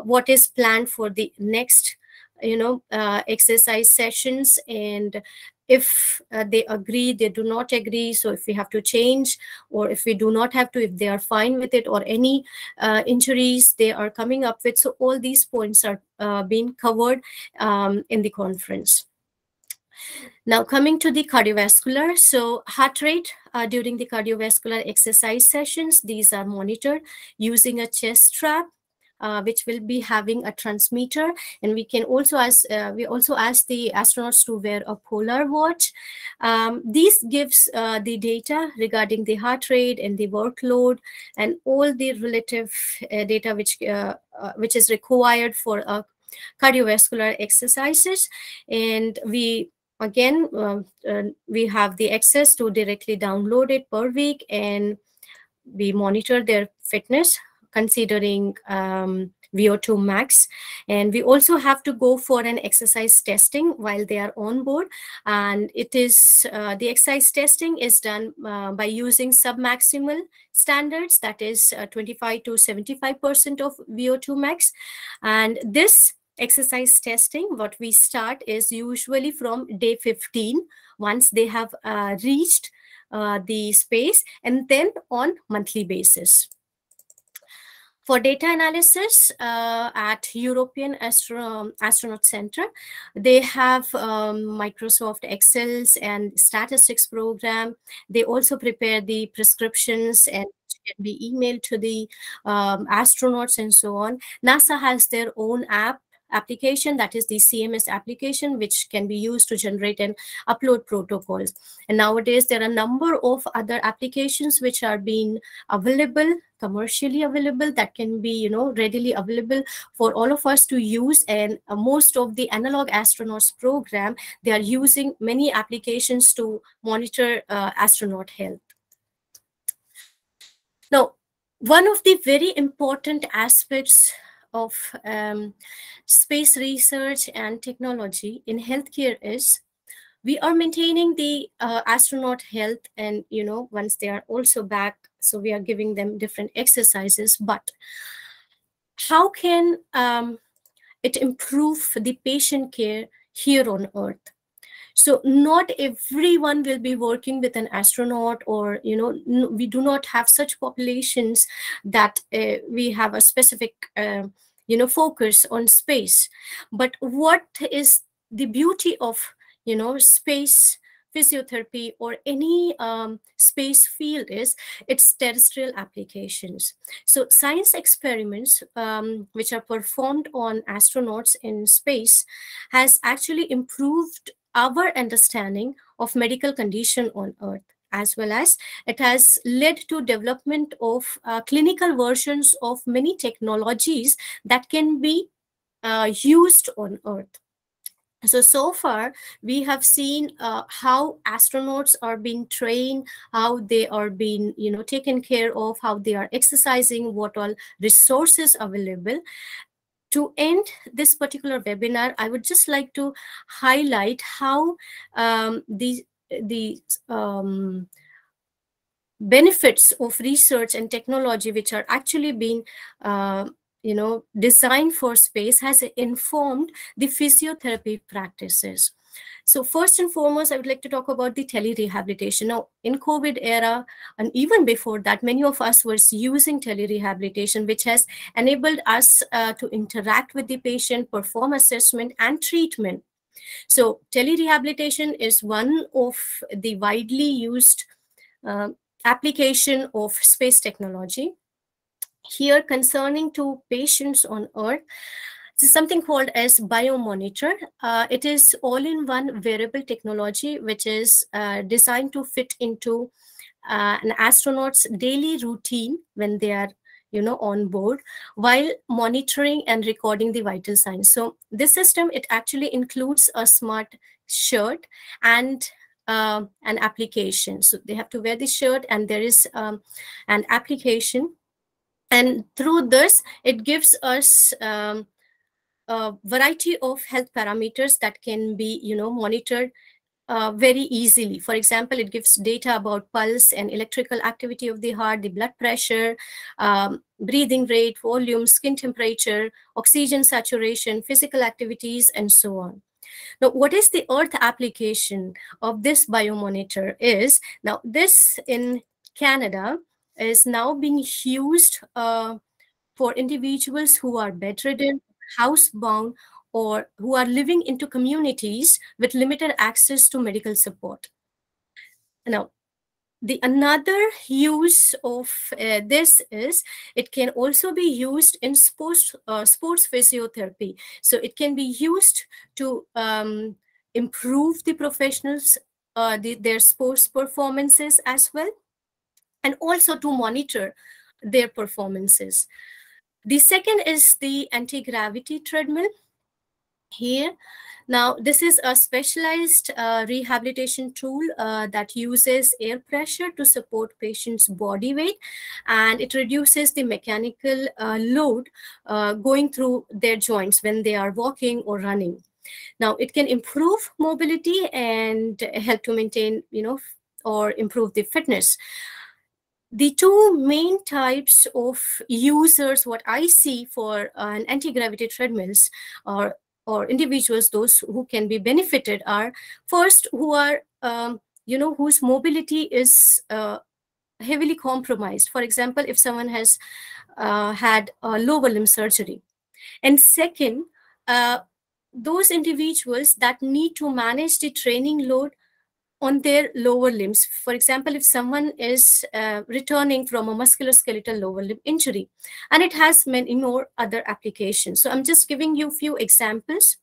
what is planned for the next you know uh, exercise sessions and if uh, they agree they do not agree so if we have to change or if we do not have to if they are fine with it or any uh, injuries they are coming up with so all these points are uh, being covered um, in the conference. Now coming to the cardiovascular, so heart rate uh, during the cardiovascular exercise sessions, these are monitored using a chest strap uh, which will be having a transmitter. And we can also ask uh, we also ask the astronauts to wear a polar watch. Um, this gives uh, the data regarding the heart rate and the workload and all the relative uh, data which uh, uh, which is required for cardiovascular exercises. And we again um, we have the access to directly download it per week and we monitor their fitness considering um, VO2 max. And we also have to go for an exercise testing while they are on board. And it is uh, the exercise testing is done uh, by using submaximal standards, that is uh, 25 to 75% of VO2 max. And this exercise testing, what we start is usually from day 15, once they have uh, reached uh, the space, and then on monthly basis. For data analysis uh, at European Astro Astronaut Center, they have um, Microsoft Excels and statistics program. They also prepare the prescriptions and can be emailed to the um, astronauts and so on. NASA has their own app application that is the cms application which can be used to generate and upload protocols and nowadays there are a number of other applications which are being available commercially available that can be you know readily available for all of us to use. And uh, most of the analog astronauts program they are using many applications to monitor uh, astronaut health. Now one of the very important aspects of um, space research and technology in healthcare is we are maintaining the uh, astronaut health and you know once they are also back so we are giving them different exercises but how can um, it improve the patient care here on Earth? So not everyone will be working with an astronaut or, you know, we do not have such populations that uh, we have a specific, uh, you know, focus on space. But what is the beauty of, you know, space physiotherapy or any um, space field is its terrestrial applications. So science experiments um, which are performed on astronauts in space has actually improved our understanding of medical condition on Earth as well as it has led to development of uh, clinical versions of many technologies that can be uh, used on Earth so so far we have seen uh, how astronauts are being trained how they are being you know taken care of how they are exercising what all resources available. To end this particular webinar i would just like to highlight how um, the the um, benefits of research and technology which are actually being uh, you know, design for space has informed the physiotherapy practices. So first and foremost, I would like to talk about the telerehabilitation. Now, in COVID era, and even before that, many of us were using telerehabilitation, which has enabled us uh, to interact with the patient, perform assessment and treatment. So telerehabilitation is one of the widely used uh, application of space technology here concerning to patients on earth. Is something called as biomonitor. Uh, it is all-in-one wearable technology which is uh, designed to fit into uh, an astronaut's daily routine when they are you know on board while monitoring and recording the vital signs. So this system it actually includes a smart shirt and uh, an application. So they have to wear the shirt and there is um, an application and through this, it gives us um, a variety of health parameters that can be, you know, monitored uh, very easily. For example, it gives data about pulse and electrical activity of the heart, the blood pressure, um, breathing rate, volume, skin temperature, oxygen saturation, physical activities, and so on. Now, what is the Earth application of this biomonitor is, now this in Canada, is now being used uh, for individuals who are bedridden, housebound, or who are living into communities with limited access to medical support. Now, the another use of uh, this is it can also be used in sports uh, sports physiotherapy so it can be used to um, improve the professionals uh, the, their sports performances as well and also to monitor their performances. The second is the anti-gravity treadmill. Here, now this is a specialized uh, rehabilitation tool uh, that uses air pressure to support patients' body weight and it reduces the mechanical uh, load uh, going through their joints when they are walking or running. Now it can improve mobility and help to maintain, you know, or improve the fitness the two main types of users, what I see for an anti-gravity treadmills or or individuals, those who can be benefited are first who are, um, you know, whose mobility is uh, heavily compromised. For example, if someone has uh, had a lower limb surgery. And second, uh, those individuals that need to manage the training load on their lower limbs. For example, if someone is uh, returning from a musculoskeletal lower limb injury, and it has many more other applications. So I'm just giving you a few examples.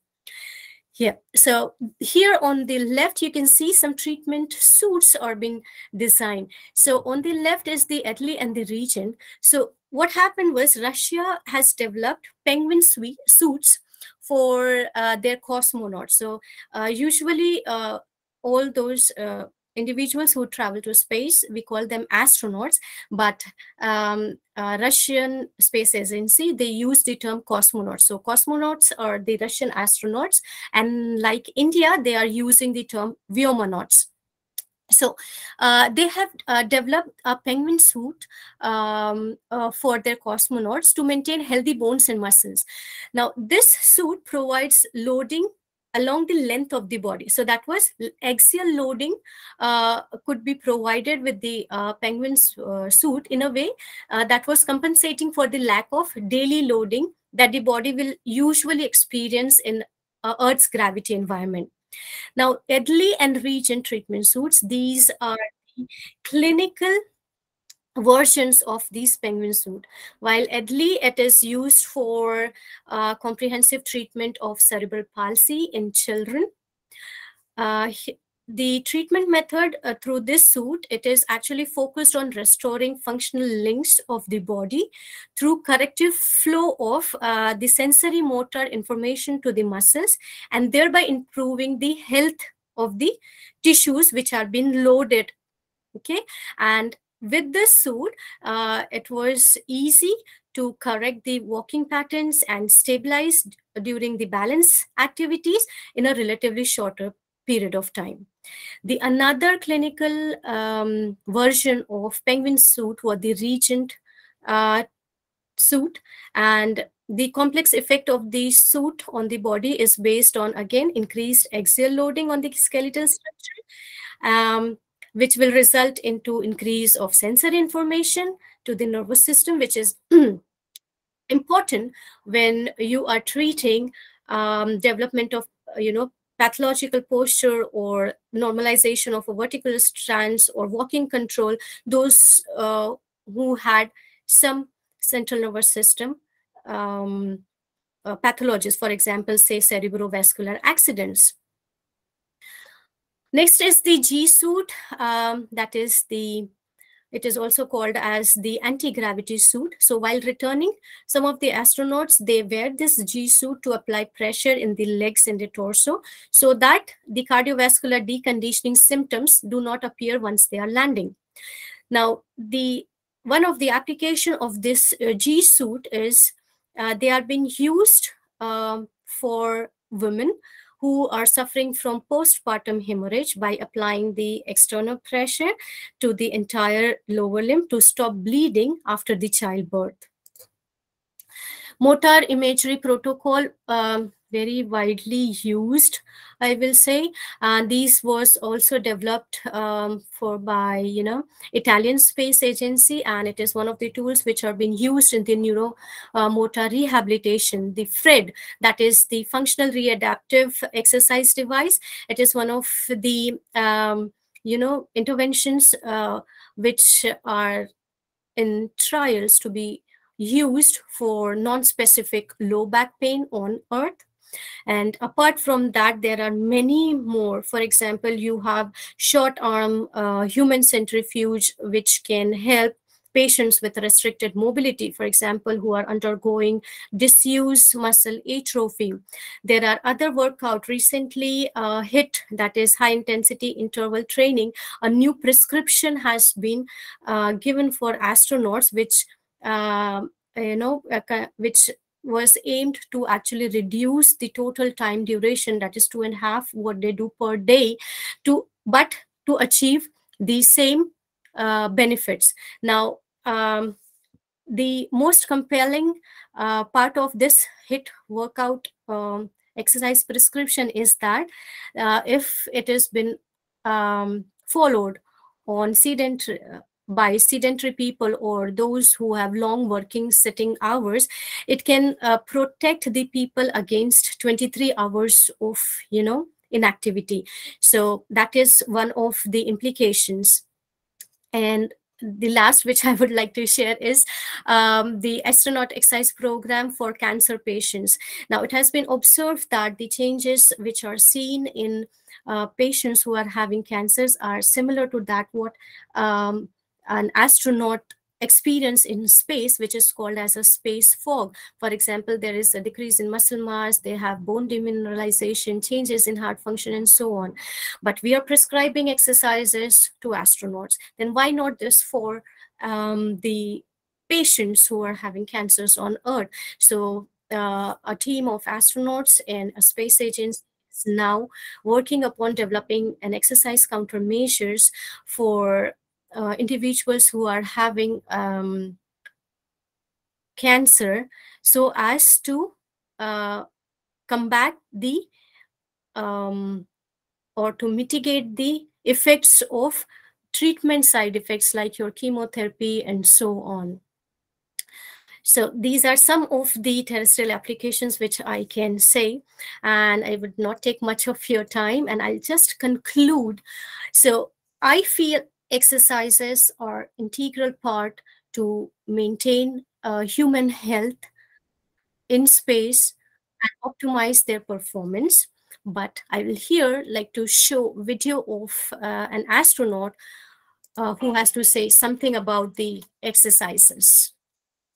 Yeah, so here on the left, you can see some treatment suits are being designed. So on the left is the Adeli and the Regent. So what happened was Russia has developed penguin suits for uh, their cosmonauts. So uh, usually uh, all those uh, individuals who travel to space we call them astronauts but um, uh, russian space agency they use the term cosmonauts so cosmonauts are the russian astronauts and like india they are using the term vyomanauts So uh, they have uh, developed a penguin suit um, uh, for their cosmonauts to maintain healthy bones and muscles. Now, this suit provides loading along the length of the body. So that was axial loading uh, could be provided with the uh, penguin's uh, suit in a way that was compensating for the lack of daily loading that the body will usually experience in Earth's gravity environment. Now, Adeli and Regent treatment suits, these are clinical versions of these penguin suit. While Adeli, it is used for uh, comprehensive treatment of cerebral palsy in children. Uh, the treatment method uh, through this suit, it is actually focused on restoring functional links of the body through corrective flow of uh, the sensory motor information to the muscles and thereby improving the health of the tissues which are being loaded. Okay, and with this suit, uh, it was easy to correct the walking patterns and stabilize during the balance activities in a relatively shorter period of time. The another clinical um, version of penguin suit was the Regent uh, suit and the complex effect of the suit on the body is based on again increased axial loading on the skeletal structure um, which will result into increase of sensory information to the nervous system which is important when you are treating um, development of you know pathological posture or normalization of a vertical stance or walking control, those uh, who had some central nervous system um, uh, pathologies, for example, say cerebrovascular accidents. Next is the G suit, um, that is the it is also called as the anti-gravity suit. So while returning, some of the astronauts, they wear this G suit to apply pressure in the legs and the torso so that the cardiovascular deconditioning symptoms do not appear once they are landing. Now, the one of the application of this uh, G suit is uh, they are being used um, for women who are suffering from postpartum hemorrhage by applying the external pressure to the entire lower limb to stop bleeding after the childbirth. Motor imagery protocol, um, very widely used, I will say. And these was also developed um, for by, you know, Italian Space Agency, and it is one of the tools which are being used in the neuromotor uh, rehabilitation. The FRED, that is the Functional Readaptive Exercise Device. It is one of the, um, you know, interventions uh, which are in trials to be used for non-specific low back pain on Earth. And apart from that, there are many more. For example, you have short arm uh, human centrifuge, which can help patients with restricted mobility, for example, who are undergoing disuse muscle atrophy. There are other workout recently uh, HIIT, that is high intensity interval training. A new prescription has been uh, given for astronauts, which uh, you know, uh, which was aimed to actually reduce the total time duration that is two and a half what they do per day to but to achieve the same uh, benefits. Now um, the most compelling uh, part of this HIIT workout um, exercise prescription is that uh, if it has been um, followed on sedentary by sedentary people or those who have long working sitting hours it can uh, protect the people against 23 hours of you know inactivity so that is one of the implications and the last which I would like to share is um, the astronaut exercise program for cancer patients. Now, it has been observed that the changes which are seen in uh, patients who are having cancers are similar to that what um, an astronaut experience in space which is called as a space fog. For example there is a decrease in muscle mass they have bone demineralization changes in heart function and so on. But we are prescribing exercises to astronauts. Then why not this for um, the patients who are having cancers on earth? So uh, a team of astronauts and a space agents is now working upon developing an exercise countermeasures for uh, individuals who are having um, cancer so as to uh, combat the um, or to mitigate the effects of treatment side effects like your chemotherapy and so on. So these are some of the terrestrial applications which I can say, and I would not take much of your time, and I'll just conclude. So I feel exercises are integral part to maintain uh, human health in space and optimize their performance. But I will here like to show video of uh, an astronaut uh, who has to say something about the exercises.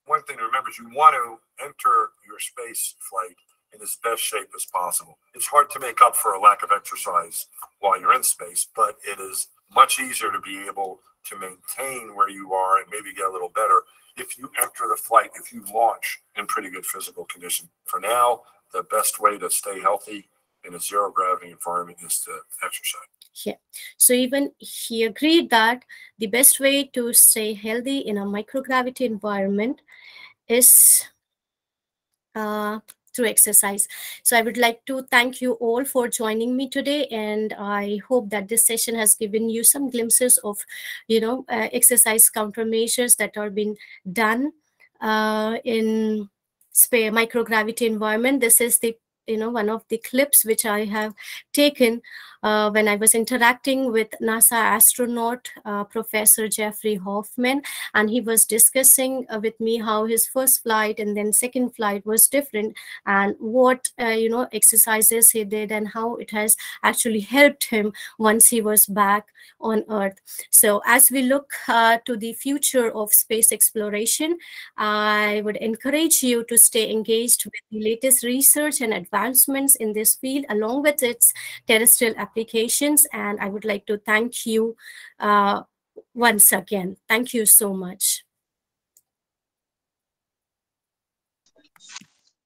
One thing to remember is you want to enter your space flight in as best shape as possible. It's hard to make up for a lack of exercise while you're in space, but it is much easier to be able to maintain where you are and maybe get a little better if you enter the flight, if you launch in pretty good physical condition. For now, the best way to stay healthy in a zero gravity environment is to exercise.
Yeah. So even he agreed that the best way to stay healthy in a microgravity environment is uh, through exercise. So I would like to thank you all for joining me today, and I hope that this session has given you some glimpses of, you know, uh, exercise countermeasures that are being done uh, in microgravity environment. This is the you know one of the clips which I have taken uh, when I was interacting with NASA astronaut uh, Professor Jeffrey Hoffman, and he was discussing uh, with me how his first flight and then second flight was different, and what uh, you know exercises he did and how it has actually helped him once he was back on Earth. So as we look uh, to the future of space exploration, I would encourage you to stay engaged with the latest research and advancements in this field, along with its terrestrial applications. And I would like to thank you uh, once again. Thank you so much.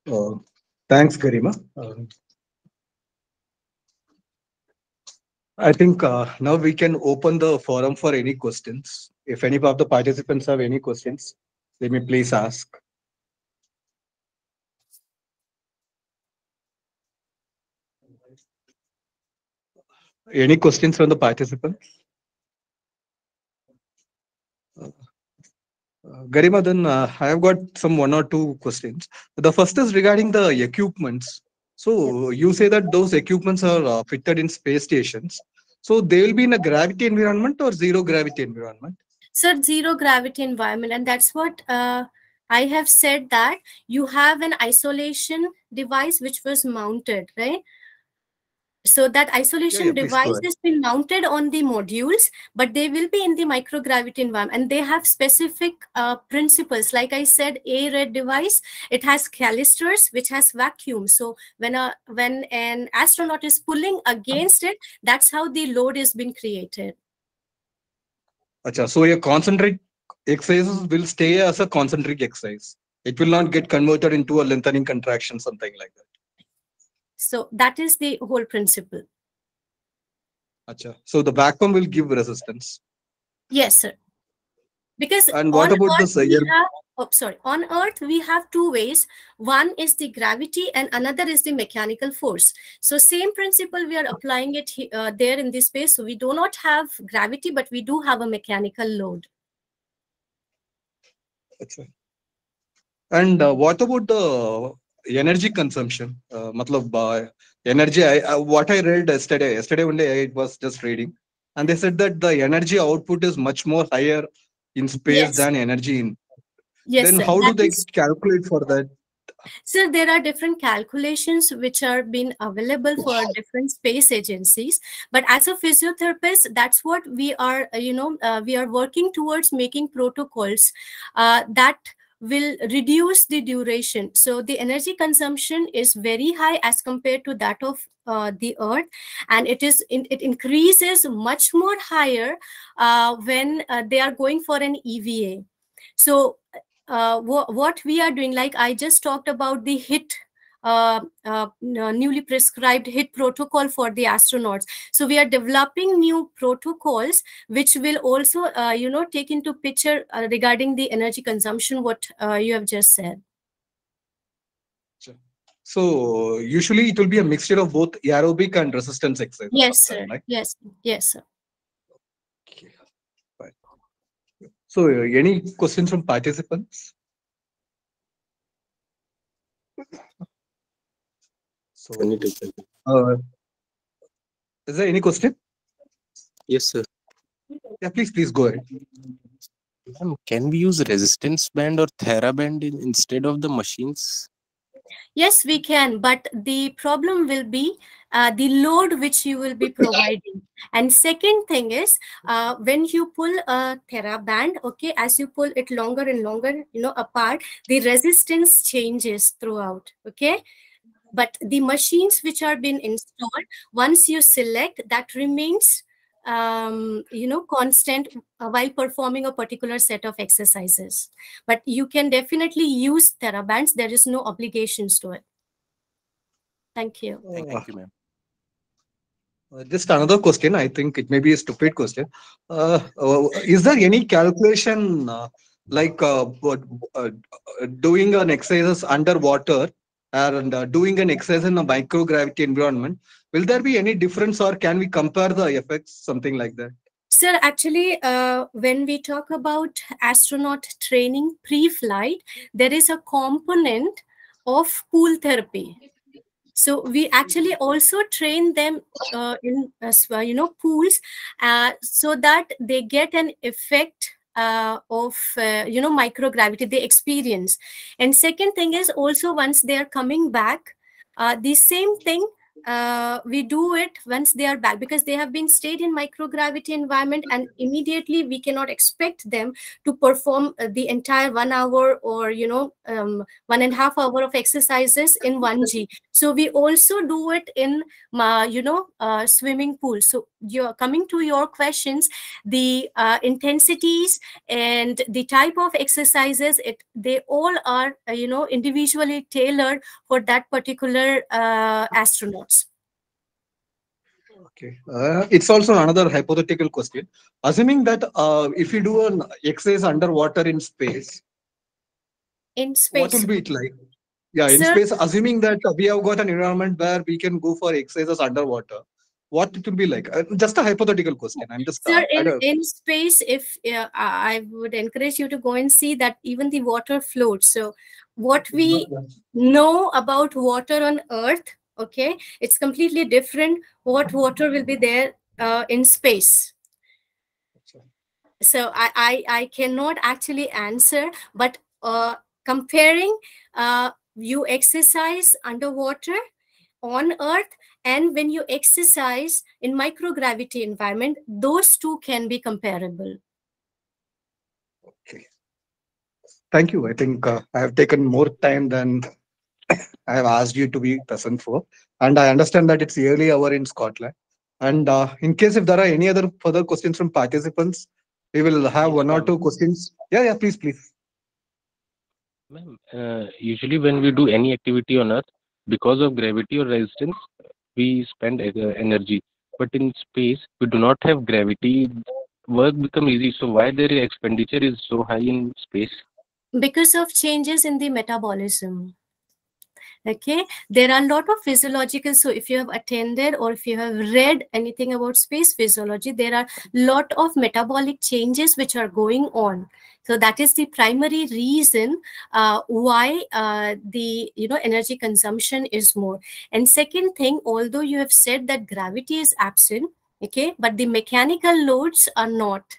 Uh, thanks, Garima. Um, I think uh, now we can open the forum for any questions. If any of the participants have any questions, they may please ask. Any questions from the participants? Uh, Garima, then uh, I have got some one or two questions. The first is regarding the equipments. So you say that those equipments are uh, fitted in space stations. So they will be in a gravity environment or zero gravity environment?
Sir, zero gravity environment. And that's what uh, I have said that you have an isolation device which was mounted, right? So that isolation yeah, yeah, device has been mounted on the modules but they will be in the microgravity environment and they have specific uh, principles. Like i said ARED device it has canisters which has vacuum. So when a when an astronaut is pulling against it that's how the load is being created.
Achha, so your concentric exercises will stay as a concentric exercise. It will not get converted into a lengthening contraction something like that
so that is the whole principle.
Achha. So the vacuum will give resistance.
Yes, sir. Because
and what about
Earth
the
have, oh, sorry, on Earth we have two ways. One is the gravity, and another is the mechanical force. So same principle we are applying it uh, there in this space. So we do not have gravity, but we do have a mechanical load.
Achha. And uh, what about the energy consumption uh, matlab, uh, energy I, uh, what i read yesterday yesterday only i was just reading and they said that the energy output is much more higher in space yes. than energy in. Yes then how do they is... calculate for that?
So there are different calculations which are being available for different space agencies but as a physiotherapist that's what we are uh, you know uh, we are working towards making protocols uh, that will reduce the duration. So the energy consumption is very high as compared to that of uh, the earth and it is in, it increases much more higher uh, when uh, they are going for an eva so uh, what we are doing like i just talked about the HIIT newly prescribed HIIT protocol for the astronauts. So we are developing new protocols which will also, uh, you know, take into picture uh, regarding the energy consumption, what uh, you have just said.
So usually it will be a mixture of both aerobic and resistance exercise.
Yes, sir. Right? Yes, yes, sir.
Okay. Right. So uh, any questions from participants? So,
Can you take that?
uh, is there any question?
Yes, sir.
Yeah, please, please go ahead.
Ma'am, can we use resistance band or TheraBand in, instead of the machines?
Yes, we can, but the problem will be uh, the load which you will be providing. And second thing is, uh, when you pull a TheraBand, okay, as you pull it longer and longer, you know, apart, the resistance changes throughout, okay? But the machines which are being installed, once you select, that remains um, you know, constant while performing a particular set of exercises. But you can definitely use TheraBands. There is no obligations to it. Thank you.
Thank, thank you, ma'am.
Uh, just another question. I think it may be a stupid question. Uh, uh, is there any calculation uh, like uh, doing an exercise underwater and doing an exercise in a microgravity environment? Will there be any difference or can we compare the effects, something like that?
Sir, actually, uh, when we talk about astronaut training pre-flight, there is a component of pool therapy. So we actually also train them uh, in, uh, you know, pools uh, so that they get an effect uh, of uh, you know microgravity they experience. And second thing is also once they are coming back uh, the same thing uh, we do it once they are back because they have been stayed in microgravity environment and immediately we cannot expect them to perform uh, the entire one hour or you know um, one and a half hour of exercises in 1g so we also do it in uh, you know uh, swimming pool. So you're coming to your questions the uh, intensities and the type of exercises it they all are uh, you know individually tailored for that particular uh, astronauts.
Okay. Uh, it's also another hypothetical question. Assuming that uh, if you do an exercise underwater in space
in space
what will be it like yeah in space assuming that we have got an environment where we can go for exercises underwater what it will be like? Uh, just a hypothetical question. I'm just
Sir, uh, in, in space if uh, i would encourage you to go and see that even the water floats. So what we know about water on earth okay it's completely different what water will be there uh, in space. So I, I i cannot actually answer but uh, comparing uh, you exercise underwater on earth and when you exercise in microgravity environment those two can be comparable.
Okay. Thank you. I think uh, i have taken more time than i have asked you to be present for and i understand that it's early hour in scotland. And uh, in case if there are any other further questions from participants we will have one or two questions. Yeah yeah please please
Ma'am, uh, usually when we do any activity on earth because of gravity or resistance we spend energy. But in space we do not have gravity. Work become easy. So why their expenditure is so high in space?
Because of changes in the metabolism okay there are a lot of physiological so if you have attended or if you have read anything about space physiology there are a lot of metabolic changes which are going on. So that is the primary reason uh, why uh, the you know energy consumption is more. And second thing although you have said that gravity is absent okay but the mechanical loads are not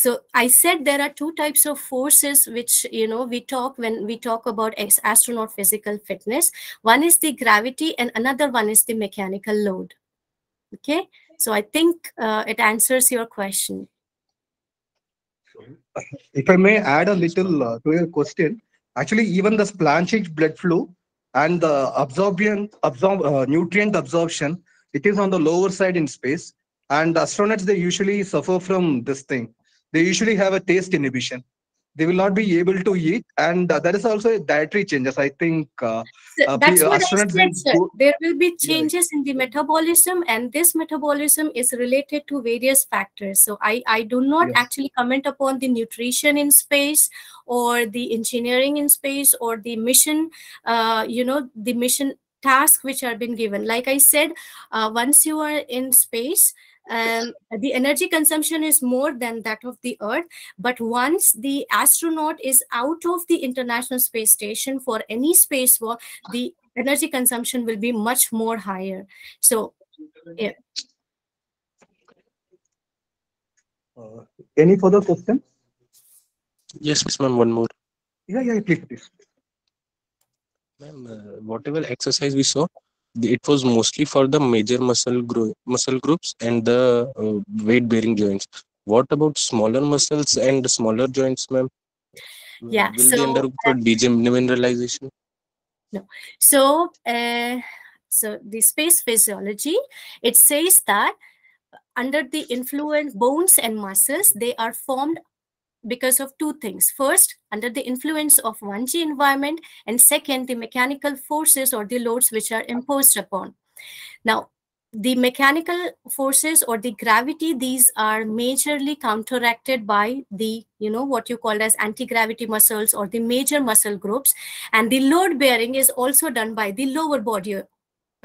so i said there are two types of forces which you know we talk when we talk about astronaut physical fitness one is the gravity and another one is the mechanical load okay so i think uh, it answers your question
if I may add a little uh, to your question, actually, even the splanchnic blood flow and the absorption, absorb, uh, nutrient absorption, it is on the lower side in space. And astronauts, they usually suffer from this thing. They usually have a taste inhibition. they will not be able to eat and uh, there is also a dietary changes i think uh,
uh, that's what I said, sir. There will be changes in the metabolism, and this metabolism is related to various factors. So I, I do not yes. actually comment upon the nutrition in space or the engineering in space or the mission, uh, you know, the mission tasks which are been given. Like I said, uh, once you are in space, um, the energy consumption is more than that of the earth but once the astronaut is out of the international space station for any spacewalk the energy consumption will be much more higher. So yeah.
Uh, any further questions?
Yes miss ma'am one more.
Yeah yeah please please.
Ma'am uh, whatever exercise we saw it was mostly for the major muscle gro- muscle groups and the uh, weight bearing joints. What about smaller muscles and smaller joints ma'am?
Yeah
will
so,
they undergo uh, demineralization?
No. So uh, so the space physiology it says that under the influence bones and muscles they are formed because of two things. First, under the influence of 1G environment, and second, the mechanical forces or the loads which are imposed upon. Now, the mechanical forces or the gravity, these are majorly counteracted by the, you know, what you call as anti-gravity muscles or the major muscle groups. And the load bearing is also done by the lower body.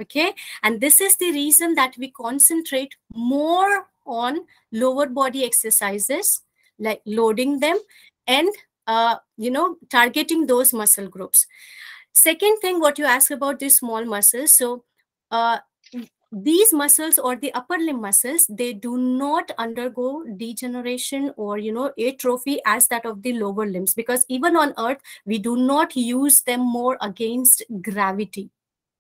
Okay. And this is the reason that we concentrate more on lower body exercises like loading them and uh, you know targeting those muscle groups. Second thing what you ask about these small muscles. So uh, these muscles or the upper limb muscles they do not undergo degeneration or you know atrophy as that of the lower limbs because even on earth we do not use them more against gravity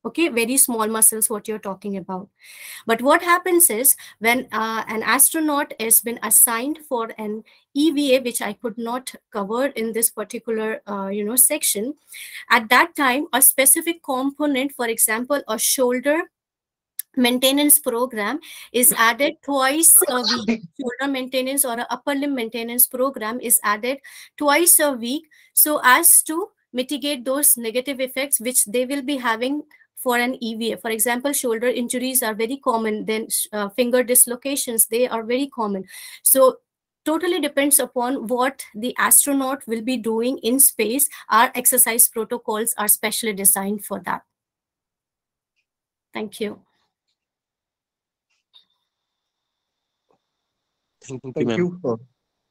okay very small muscles what you're talking about. But what happens is when uh, an astronaut has been assigned for an eva which i could not cover in this particular uh, you know section at that time a specific component for example a shoulder maintenance program is added twice a week. Shoulder maintenance or an upper limb maintenance program is added twice a week. So as to mitigate those negative effects which they will be having for an EVA. For example, shoulder injuries are very common, then uh, finger dislocations, they are very common. So totally depends upon what the astronaut will be doing in space. Our exercise protocols are specially designed for that. Thank you.
Thank you,
Thank you. Uh,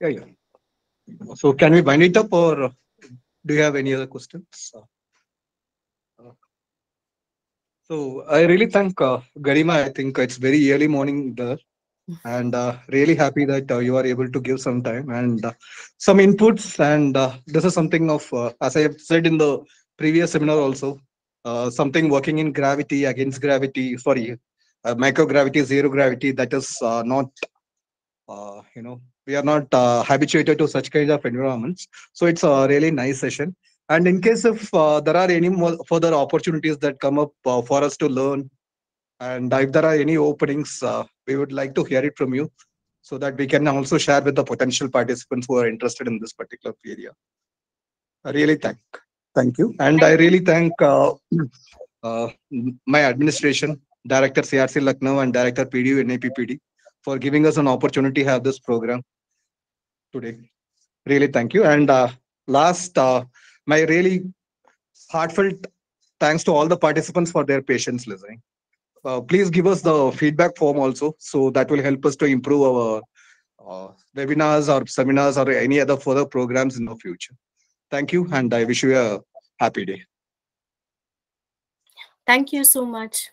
yeah, yeah. So can we bind it up or do you have any other questions? So I really thank uh, Garima. I think it's very early morning there, and uh, really happy that uh, you are able to give some time and uh, some inputs. And uh, this is something of, uh, as I have said in the previous seminar also, uh, something working in gravity against gravity. Sorry, uh, microgravity, zero gravity. That is uh, not, uh, you know, we are not uh, habituated to such kinds of environments. So it's a really nice session. And in case if uh, there are any more further opportunities that come up uh, for us to learn, and if there are any openings, uh, we would like to hear it from you so that we can also share with the potential participants who are interested in this particular area. I really thank, thank you. And I really thank uh, uh, my administration, Director CRC Lucknow and Director PDU NIPPD for giving us an opportunity to have this program today. Really thank you. And uh, last, my really heartfelt thanks to all the participants for their patience listening. Uh, please give us the feedback form also, so that will help us to improve our uh, webinars or seminars or any other further programs in the future. Thank you, and I wish you a happy day.
Thank you so much.